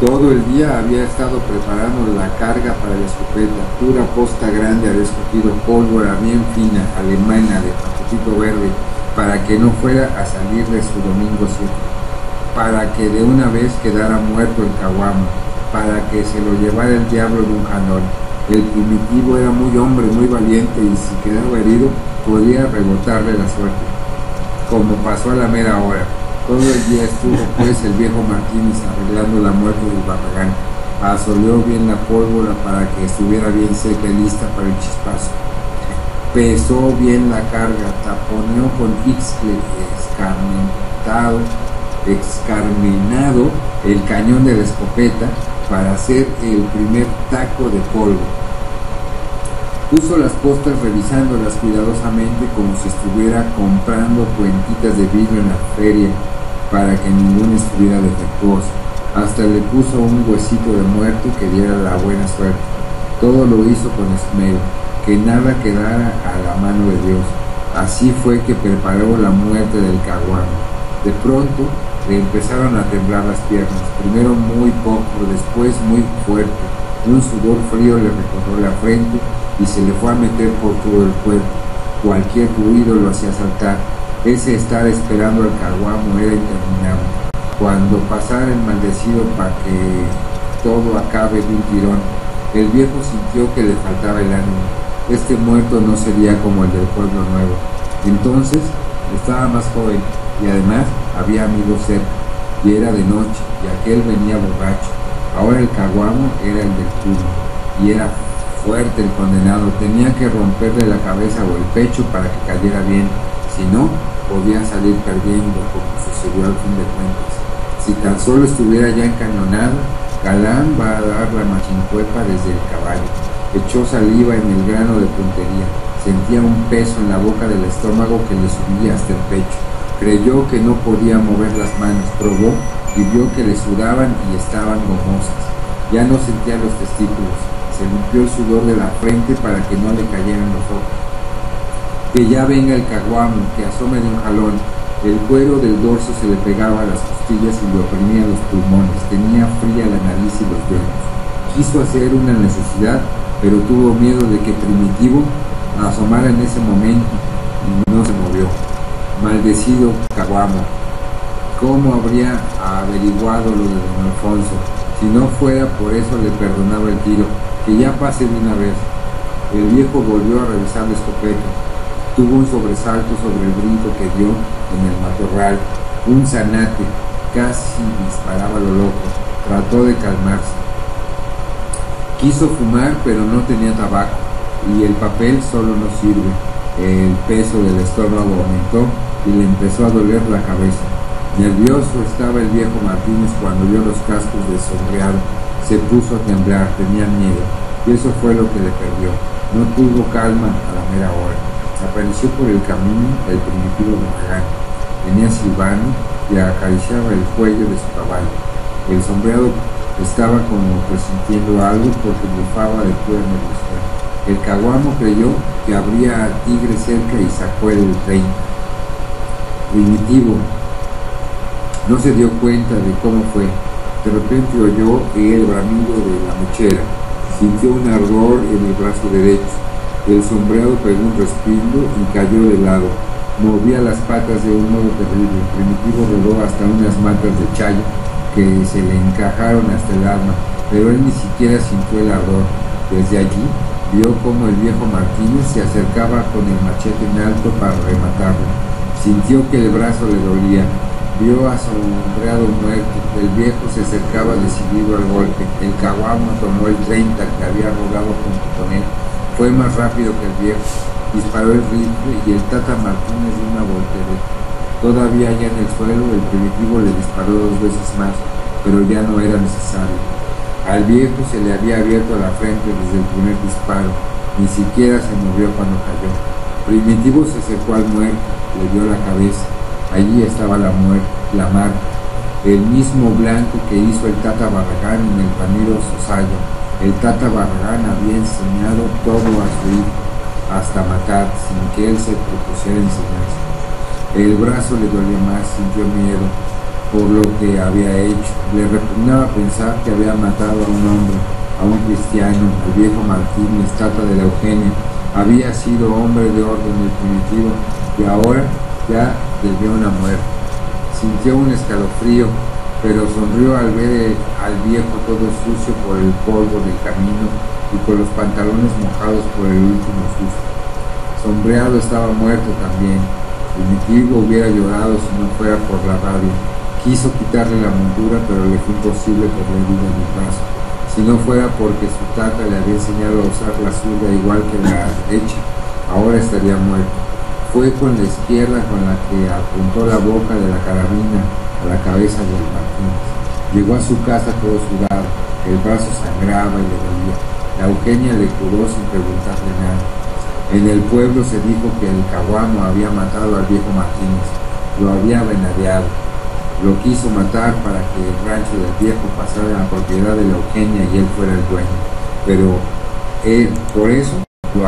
B: Todo el día había estado preparando la carga para la escopeta, pura posta grande había escogido pólvora bien fina, alemana, de papotito verde, para que no fuera a salir de su domingo 7, para que de una vez quedara muerto el caguamo, para que se lo llevara el diablo de un janón. El primitivo era muy hombre, muy valiente y si quedaba herido podía rebotarle la suerte como pasó a la mera hora. Todo el día estuvo pues el viejo Martínez arreglando la muerte del barragán. Asoleó bien la pólvora para que estuviera bien seca y lista para el chispazo. Pesó bien la carga, taponeó con ixcle escarmentado, el cañón de la escopeta para hacer el primer taco de polvo Puso las postas revisándolas cuidadosamente como si estuviera comprando cuentitas de vidrio en la feria para que ninguna estuviera defectuosa. Hasta le puso un huesito de muerto que diera la buena suerte. Todo lo hizo con esmero, que nada quedara a la mano de Dios. Así fue que preparó la muerte del caguano. De pronto le empezaron a temblar las piernas, primero muy poco, después muy fuerte. Un sudor frío le recorrió la frente y se le fue a meter por todo el cuerpo. Cualquier ruido lo hacía saltar. Ese estar esperando al caguamo era interminable. Cuando pasara el maldecido para que todo acabe de un tirón. El viejo sintió que le faltaba el ánimo. Este muerto no sería como el del pueblo nuevo. Entonces estaba más joven y además había amigos cerca y era de noche y aquel venía borracho. Ahora el caguamo era el del turno y era fuerte el condenado. Tenía que romperle la cabeza o el pecho para que cayera bien. Si no, podía salir perdiendo como sucedió al fin de cuentas. Si tan solo estuviera ya encañonado, Galán va a dar la machincuepa desde el caballo. Echó saliva en el grano de puntería. Sentía un peso en la boca del estómago que le subía hasta el pecho. Creyó que no podía mover las manos, probó y vio que le sudaban y estaban gomosas. Ya no sentía los testículos. Se limpió el sudor de la frente para que no le cayeran los ojos. Que ya venga el caguamo, que asome de un jalón. El cuero del dorso se le pegaba a las costillas y le oprimía los pulmones. Tenía fría la nariz y los dedos. Quiso hacer una necesidad, pero tuvo miedo de que Primitivo asomara en ese momento y no se movió. Maldecido Caguamo, ¿cómo habría averiguado lo de don Alfonso? Si no fuera por eso le perdonaba el tiro, que ya pase de una vez. El viejo volvió a revisar la escopeta. Tuvo un sobresalto sobre el brinco que dio en el matorral. Un zanate casi disparaba lo loco. Trató de calmarse. Quiso fumar, pero no tenía tabaco y el papel solo no sirve. El peso del estómago aumentó y le empezó a doler la cabeza. Nervioso estaba el viejo Martínez cuando vio los cascos de sombreado. Se puso a temblar, tenía miedo, y eso fue lo que le perdió. No tuvo calma a la mera hora. Apareció por el camino el primitivo Magán. Venía silbando y acariciaba el cuello de su caballo. El sombreado estaba como presintiendo algo porque bufaba de cuerno el caguamo creyó que habría tigre cerca y sacó el rey. Primitivo no se dio cuenta de cómo fue. De repente oyó el bramido de la mochera. Sintió un ardor en el brazo derecho. El sombreado pegó un respiro y cayó de lado. Movía las patas de un modo terrible. Primitivo rodó hasta unas matas de chayo que se le encajaron hasta el alma, pero él ni siquiera sintió el ardor. Desde allí vio como el viejo Martínez se acercaba con el machete en alto para rematarlo. Sintió que el brazo le dolía. Vio a su hombreado muerto. El viejo se acercaba decidido al golpe. El caguamo tomó el 30 que había rodado junto con él. Fue más rápido que el viejo. Disparó el rifle y el Tata Martínez de una voltereta. Todavía allá en el suelo, el primitivo le disparó dos veces más, pero ya no era necesario. Al viejo se le había abierto la frente desde el primer disparo, ni siquiera se movió cuando cayó. Primitivo se acercó al muerto, le dio la cabeza. Allí estaba la muerte, la marca, el mismo blanco que hizo el Tata Barragán en el Ramiro Sosayo. El Tata Barragán había enseñado todo a su hijo, hasta matar, sin que él se propusiera enseñarse. El brazo le dolía más, sintió miedo, por lo que había hecho. Le repugnaba pensar que había matado a un hombre, a un cristiano, al viejo Martín, estatua de la Eugenia. Había sido hombre de orden del primitivo y ahora ya debió una muerte. Sintió un escalofrío, pero sonrió al ver al viejo todo sucio por el polvo del camino y con los pantalones mojados por el último susto. Sombreado estaba muerto también. Primitivo hubiera llorado si no fuera por la radio. Quiso quitarle la montura, pero le fue imposible por la herida en el brazo. Si no fuera porque su tata le había enseñado a usar la zurda igual que la derecha, ahora estaría muerto. Fue con la izquierda con la que apuntó la boca de la carabina a la cabeza del Martínez. Llegó a su casa todo sudado, el brazo sangraba y le dolía. La Eugenia le curó sin preguntarle nada. En el pueblo se dijo que el caguamo había matado al viejo Martínez, lo había venadeado lo quiso matar para que el rancho del viejo pasara a la propiedad de la Eugenia y él fuera el dueño. Pero él, por eso, lo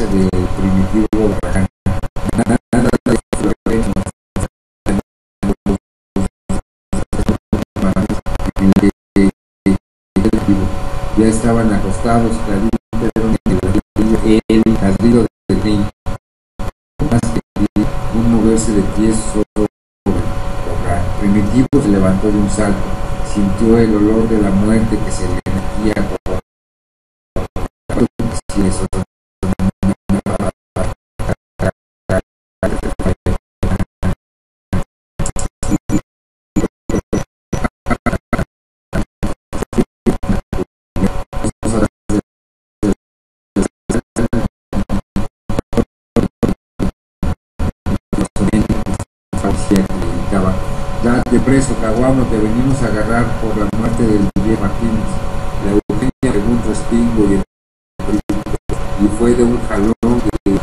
B: desgracia del primitivo Barragán. Nada de ya estaban acostados, clarito, el ladrido del ring, más que un moverse de pies sobre Primitivo se levantó de un salto, sintió el olor de la muerte que se le metía por de preso, Caguamo, te venimos a agarrar por la muerte del viejo Martínez. La Eugenia de un respingo y, y fue de un jalón de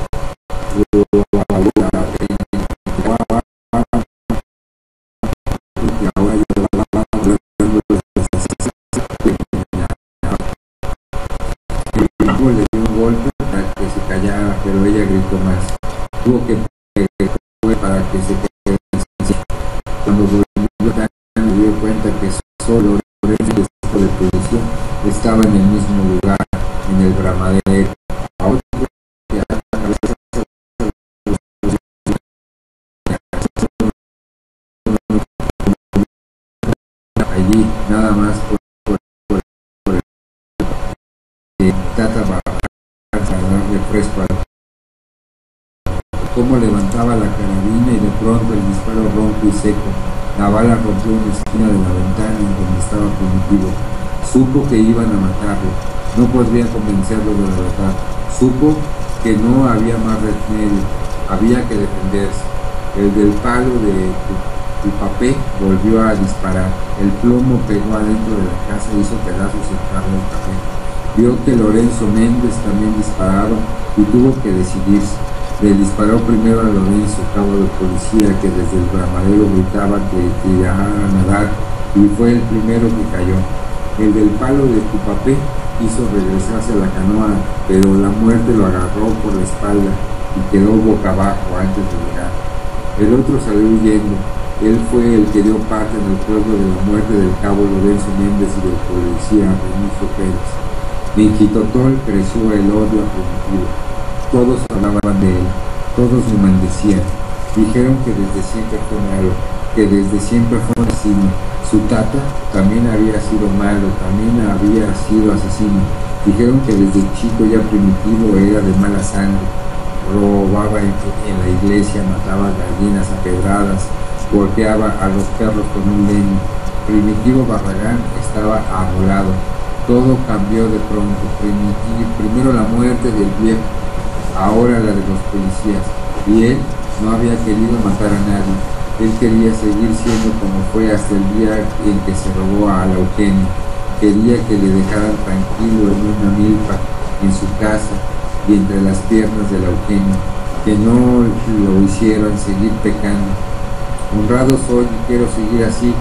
B: le dio un golpe para que se callara, pero ella gritó más. Tuvo que para que se quede cuando que solo el equipo de producción estaba en el mismo lugar, en el bramadero. Allí, nada más por, el Tata Cómo levantaba la carabina y de pronto el disparo ronco y seco la bala rompió una esquina de la ventana en donde estaba Primitivo. Supo que iban a matarlo. No podría convencerlo de la verdad. Supo que no había más remedio. Había que defenderse. El del palo de papel volvió a disparar. El plomo pegó adentro de la casa y hizo pedazos el carro del café. Vio que Lorenzo Méndez también disparaba y tuvo que decidirse. Le disparó primero a Lorenzo, cabo de policía, que desde el bramadero gritaba que tirara a nadar y fue el primero que cayó. El del palo de Tupapé hizo regresarse a la canoa, pero la muerte lo agarró por la espalda y quedó boca abajo antes de llegar. El otro salió huyendo. Él fue el que dio parte en el pueblo de la muerte del cabo Lorenzo Méndez y del policía Benito Pérez. En Quitotol creció el odio a Primitivo todos hablaban de él, todos lo maldecían. Dijeron que desde siempre fue malo, que desde siempre fue un asesino. Su tata también había sido malo, también había sido asesino. Dijeron que desde chico ya primitivo era de mala sangre. Robaba en, la iglesia, mataba gallinas apedradas, golpeaba a los perros con un leño. Primitivo Barragán estaba arrolado. Todo cambió de pronto. primero la muerte del viejo ahora la de los policías, y él no había querido matar a nadie. Él quería seguir siendo como fue hasta el día en que se robó a la Eugenia. Quería que le dejaran tranquilo en una milpa, en su casa y entre las piernas de la Eugenia, que no lo hicieran seguir pecando. Honrado soy y quiero seguir así,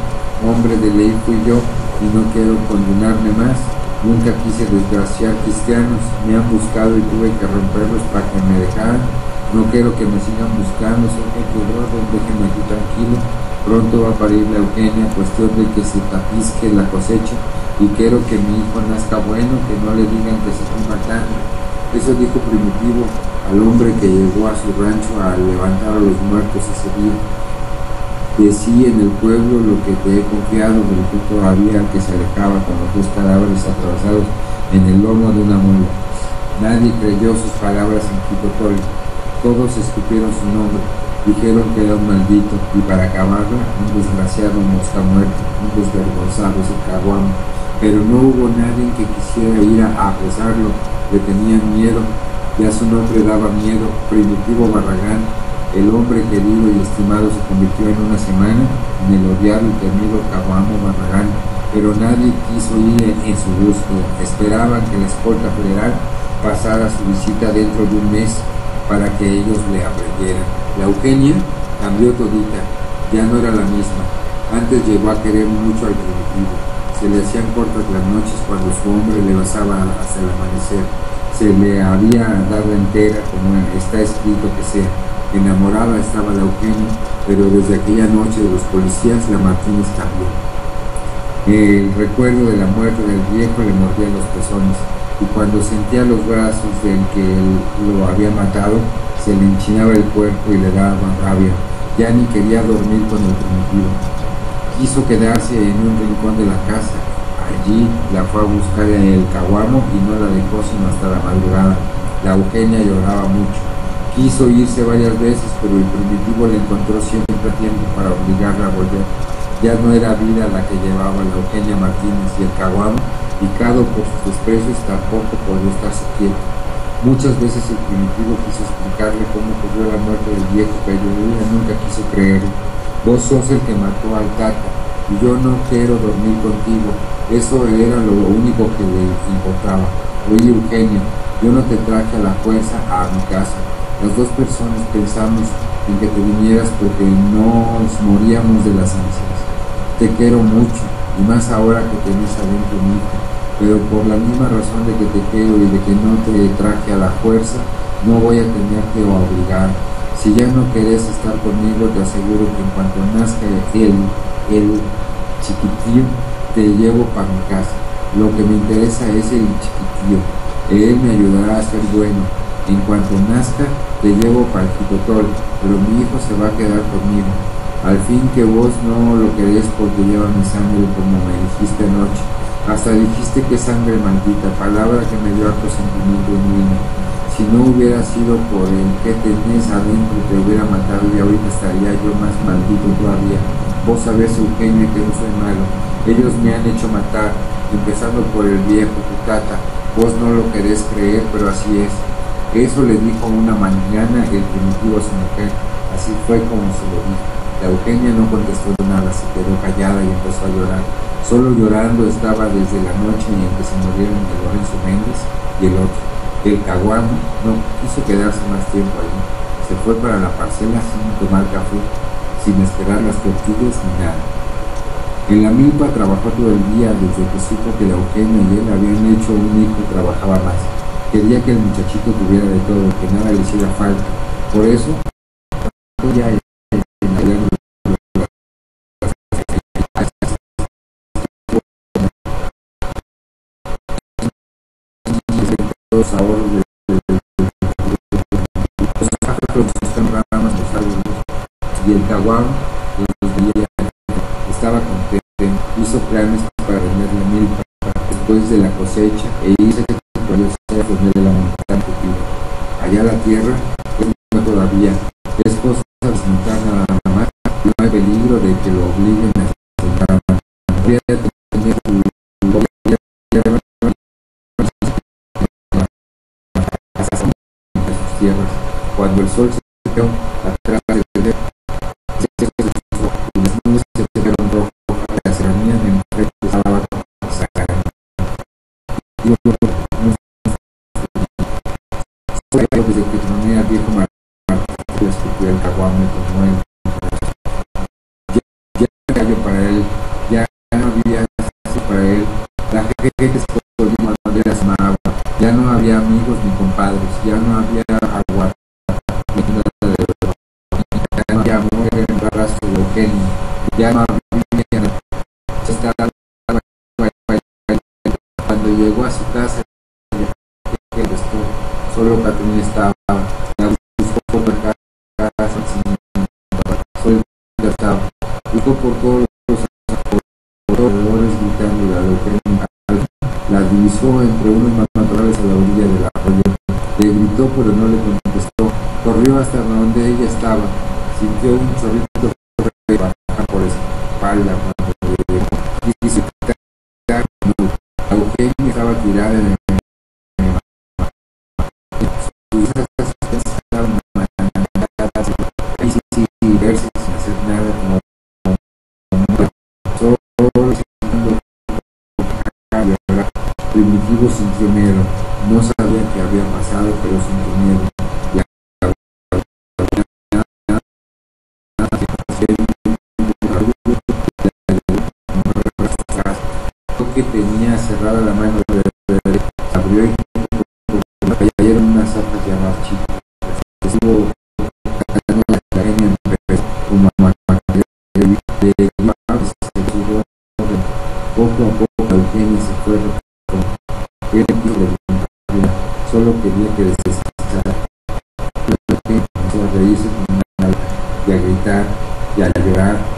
B: hombre de ley fui yo y no quiero condenarme más Nunca quise desgraciar cristianos, me han buscado y tuve que romperlos para que me dejaran. No quiero que me sigan buscando, soy gente de déjenme aquí tranquilo. Pronto va a parir la Eugenia, cuestión de que se tapisque la cosecha y quiero que mi hijo nazca bueno, que no le digan que se está matando. Eso dijo Primitivo al hombre que llegó a su rancho a levantar a los muertos ese día sí en el pueblo lo que te he confiado, gritó todavía que se alejaba con los dos cadáveres atravesados en el lomo de una mula. Nadie creyó sus palabras en Quitotol. Todos escupieron su nombre, dijeron que era un maldito y para acabarla, un desgraciado mosca muerto, un desvergonzado caguamo. Pero no hubo nadie que quisiera ir a apresarlo, le tenían miedo, ya su nombre daba miedo, Primitivo Barragán, el hombre querido y estimado se convirtió en una semana en el odiado y temido Caguamo Barragán, pero nadie quiso ir en, su búsqueda. Esperaban que la escolta federal pasara su visita dentro de un mes para que ellos le aprendieran. La Eugenia cambió todita, ya no era la misma. Antes llegó a querer mucho al primitivo. Se le hacían cortas las noches cuando su hombre le besaba hasta el amanecer. Se le había dado entera, como está escrito que sea. Enamorada estaba la Eugenia, pero desde aquella noche de los policías la Martínez cambió. El recuerdo de la muerte del viejo le mordía los pezones y cuando sentía los brazos del que lo había matado, se le enchinaba el cuerpo y le daba rabia. Ya ni quería dormir con el primitivo. Quiso quedarse en un rincón de la casa. Allí la fue a buscar en el caguamo y no la dejó sino hasta la madrugada. La Eugenia lloraba mucho. Quiso irse varias veces, pero el primitivo le encontró siempre tiempo para obligarla a volver. Ya no era vida la que llevaba la Eugenia Martínez y el caguamo picado por sus desprecios, tampoco podía estarse quieto. Muchas veces el primitivo quiso explicarle cómo ocurrió la muerte del viejo, pero ella nunca quiso creerlo. Vos sos el que mató al tata y yo no quiero dormir contigo. Eso era lo único que le importaba. Oye, Eugenio, yo no te traje a la fuerza a mi casa. Las dos personas pensamos en que te vinieras porque nos moríamos de las ansias. Te quiero mucho y más ahora que tenés adentro mi hijo. Pero por la misma razón de que te quiero y de que no te traje a la fuerza, no voy a tenerte a obligar. Si ya no querés estar conmigo, te aseguro que en cuanto nazca él, el chiquitillo, te llevo para mi casa. Lo que me interesa es el chiquitillo. Él me ayudará a ser bueno. En cuanto nazca, te llevo para el jitotol, pero mi hijo se va a quedar conmigo. Al fin que vos no lo querés porque lleva mi sangre como me dijiste anoche. Hasta dijiste que sangre maldita, palabra que me dio harto sentimiento en Si no hubiera sido por el que tenés adentro te hubiera matado y ahorita estaría yo más maldito todavía. Vos sabés, Eugenia, que no soy malo. Ellos me han hecho matar, empezando por el viejo, tu tata. Vos no lo querés creer, pero así es. Eso le dijo una mañana el primitivo a su mujer. Así fue como se lo dijo. La Eugenia no contestó nada, se quedó callada y empezó a llorar. Solo llorando estaba desde la noche en que se murieron el Lorenzo Méndez y el otro. El caguamo no quiso quedarse más tiempo allí. Se fue para la parcela sin tomar café, sin esperar las tortillas ni nada. En la milpa trabajó todo el día desde que supo que la Eugenia y él habían hecho un hijo trabajaba más. Quería que el muchachito tuviera de todo, que nada le hiciera falta. Por eso, ya los ahorros de, ramas los y el caguán estaba contento hizo planes para vender la milpa después de la cosecha e hizo que montaña allá la tierra es mejor todavía. Es cosa de sentar más. No hay peligro de que lo obliguen a sentar tierras. Cuando el sol se Ya, para él, ya no había para él. La gente se las. Ya no había amigos ni compadres, ya no había agua, ya no había amor en ya no había cuando llegó a su casa estaba la buscó por casa solo estaba buscó por todos los alrededores gritando la Eugenio la divisó entre unos matorrales a la orilla del arroyo. Le gritó pero no le contestó. Corrió hasta donde ella estaba. Sintió un chorrito de por la espalda cuando le llegó. Se La Eugenia estaba tirada en el primitivos sin género. No sabía qué había pasado, pero sin miedo. que tenía cerrada la mano de la abrió y cayeron unas zapas llamadas chicas. Quería que desestresara. Eugenia comenzó a reírse con una y a gritar y a llorar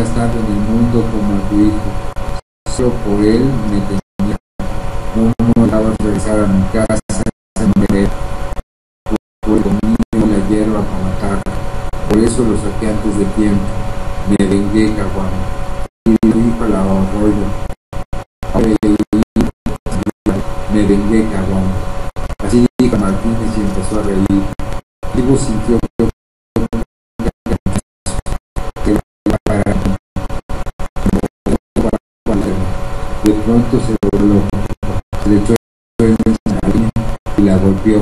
B: quería estar en el mundo como a tu hijo solo por él me tenía. No me dejaba regresar a mi casa me por el la hierba para matar. Por eso lo saqué antes de tiempo. Me vengué caguán y dijo la arroyo me vengué cabrón. Así dijo Martínez y empezó a reír. Diego sintió pronto se voló, le echó el en y la golpeó.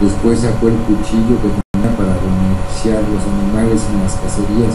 B: Después sacó el cuchillo que tenía para beneficiar los animales en las cacerías.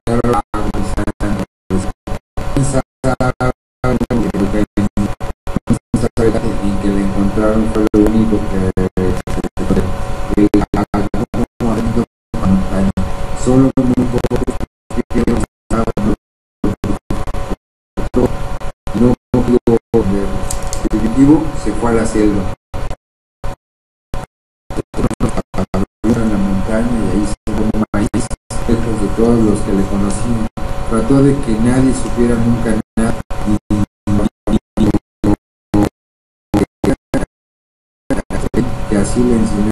B: se fue a la selva. en la montaña y ahí se tomó maíz, lejos de todos los que le conocían. Trató de que nadie supiera nunca nada y, que así le enseñó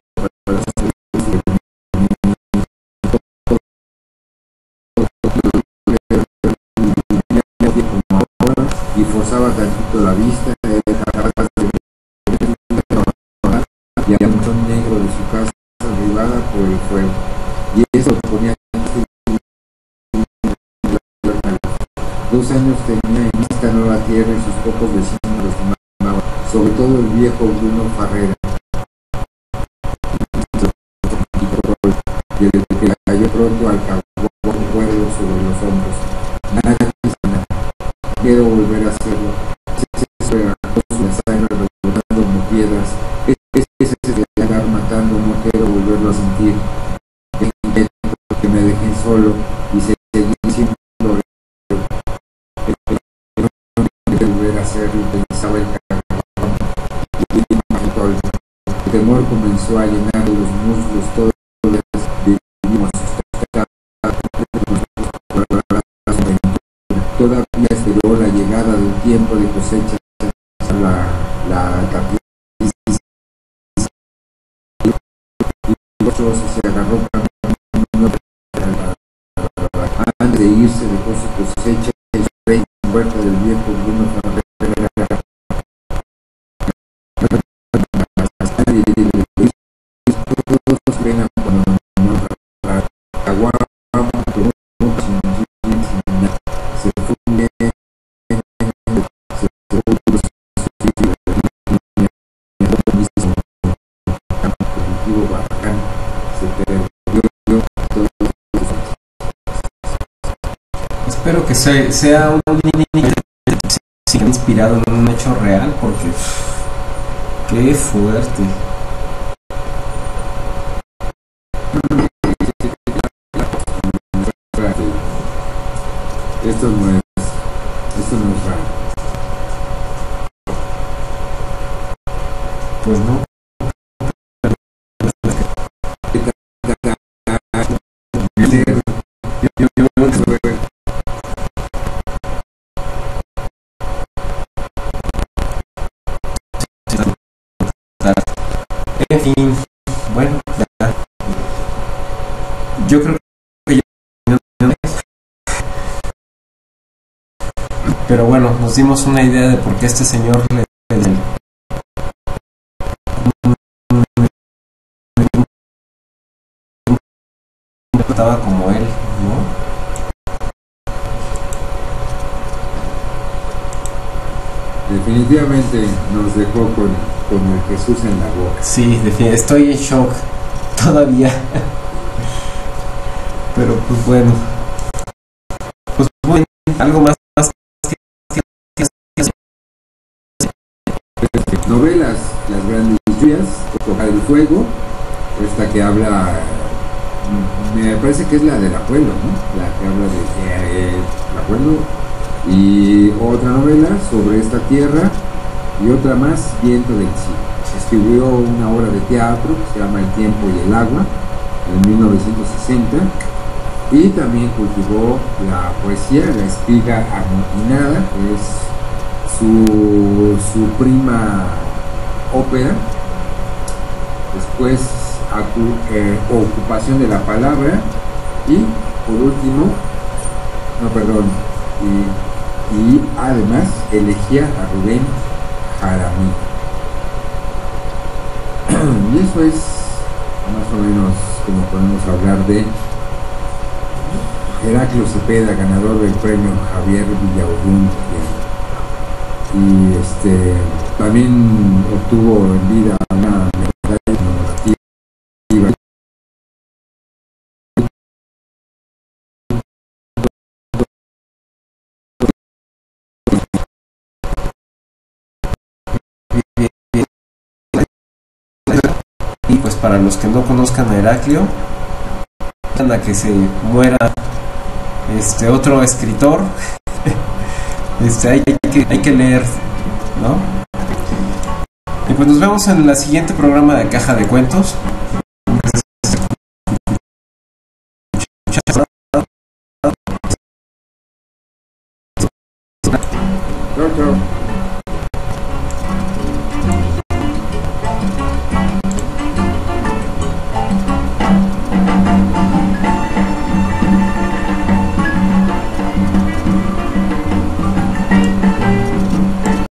B: tantito la vista era capaz de y había un negro de su casa derribada por el fuego. Y eso ponía dos años tenía en esta nueva tierra y sus pocos vecinos los amaban sobre todo el viejo Bruno Farrera. Y desde que cayó pronto al cabo cuerdo sobre los hombros. Nada nada. Quiero a sentir que me dejen solo y seguir siendo volver a hacerlo pensaba el carbón y temor comenzó a llenar los muslos, todos vivimos Todavía esperó la llegada del tiempo de cosecha, la, la y se agarró antes de irse dejó su cosecha y su huerta del viejo Bruno
A: Espero que sea, sea un que inspirado en un hecho real porque qué fuerte.
B: Esto no es, esto no es raro.
A: Pues no. Yo creo que ya... Pero bueno, nos dimos una idea de por qué este señor le estaba como él, ¿no?
B: Definitivamente nos dejó con, con el Jesús en la boca.
A: Sí, estoy en shock todavía. Pero pues bueno. Pues bueno, algo más.
B: Novelas, Las Grandes Lluvias, Tocar el Fuego, esta que habla, me parece que es la del abuelo, ¿no? La que habla de eh, el abuelo y otra novela sobre esta tierra y otra más, Viento del. Se escribió una obra de teatro que se llama El tiempo y el agua en 1960 y también cultivó la poesía, la espiga amotinada, que es su, su prima ópera. Después eh, ocupación de la palabra y por último, no perdón, y y además elegía a Rubén Jaramillo. y eso es más o menos como podemos hablar de Heraclio Cepeda, ganador del premio Javier Villaurún. Y este también obtuvo en vida una
A: para los que no conozcan a Heraclio, a que se muera este otro escritor, este, hay, que, hay que leer, ¿no? Y pues nos vemos en el siguiente programa de Caja de Cuentos.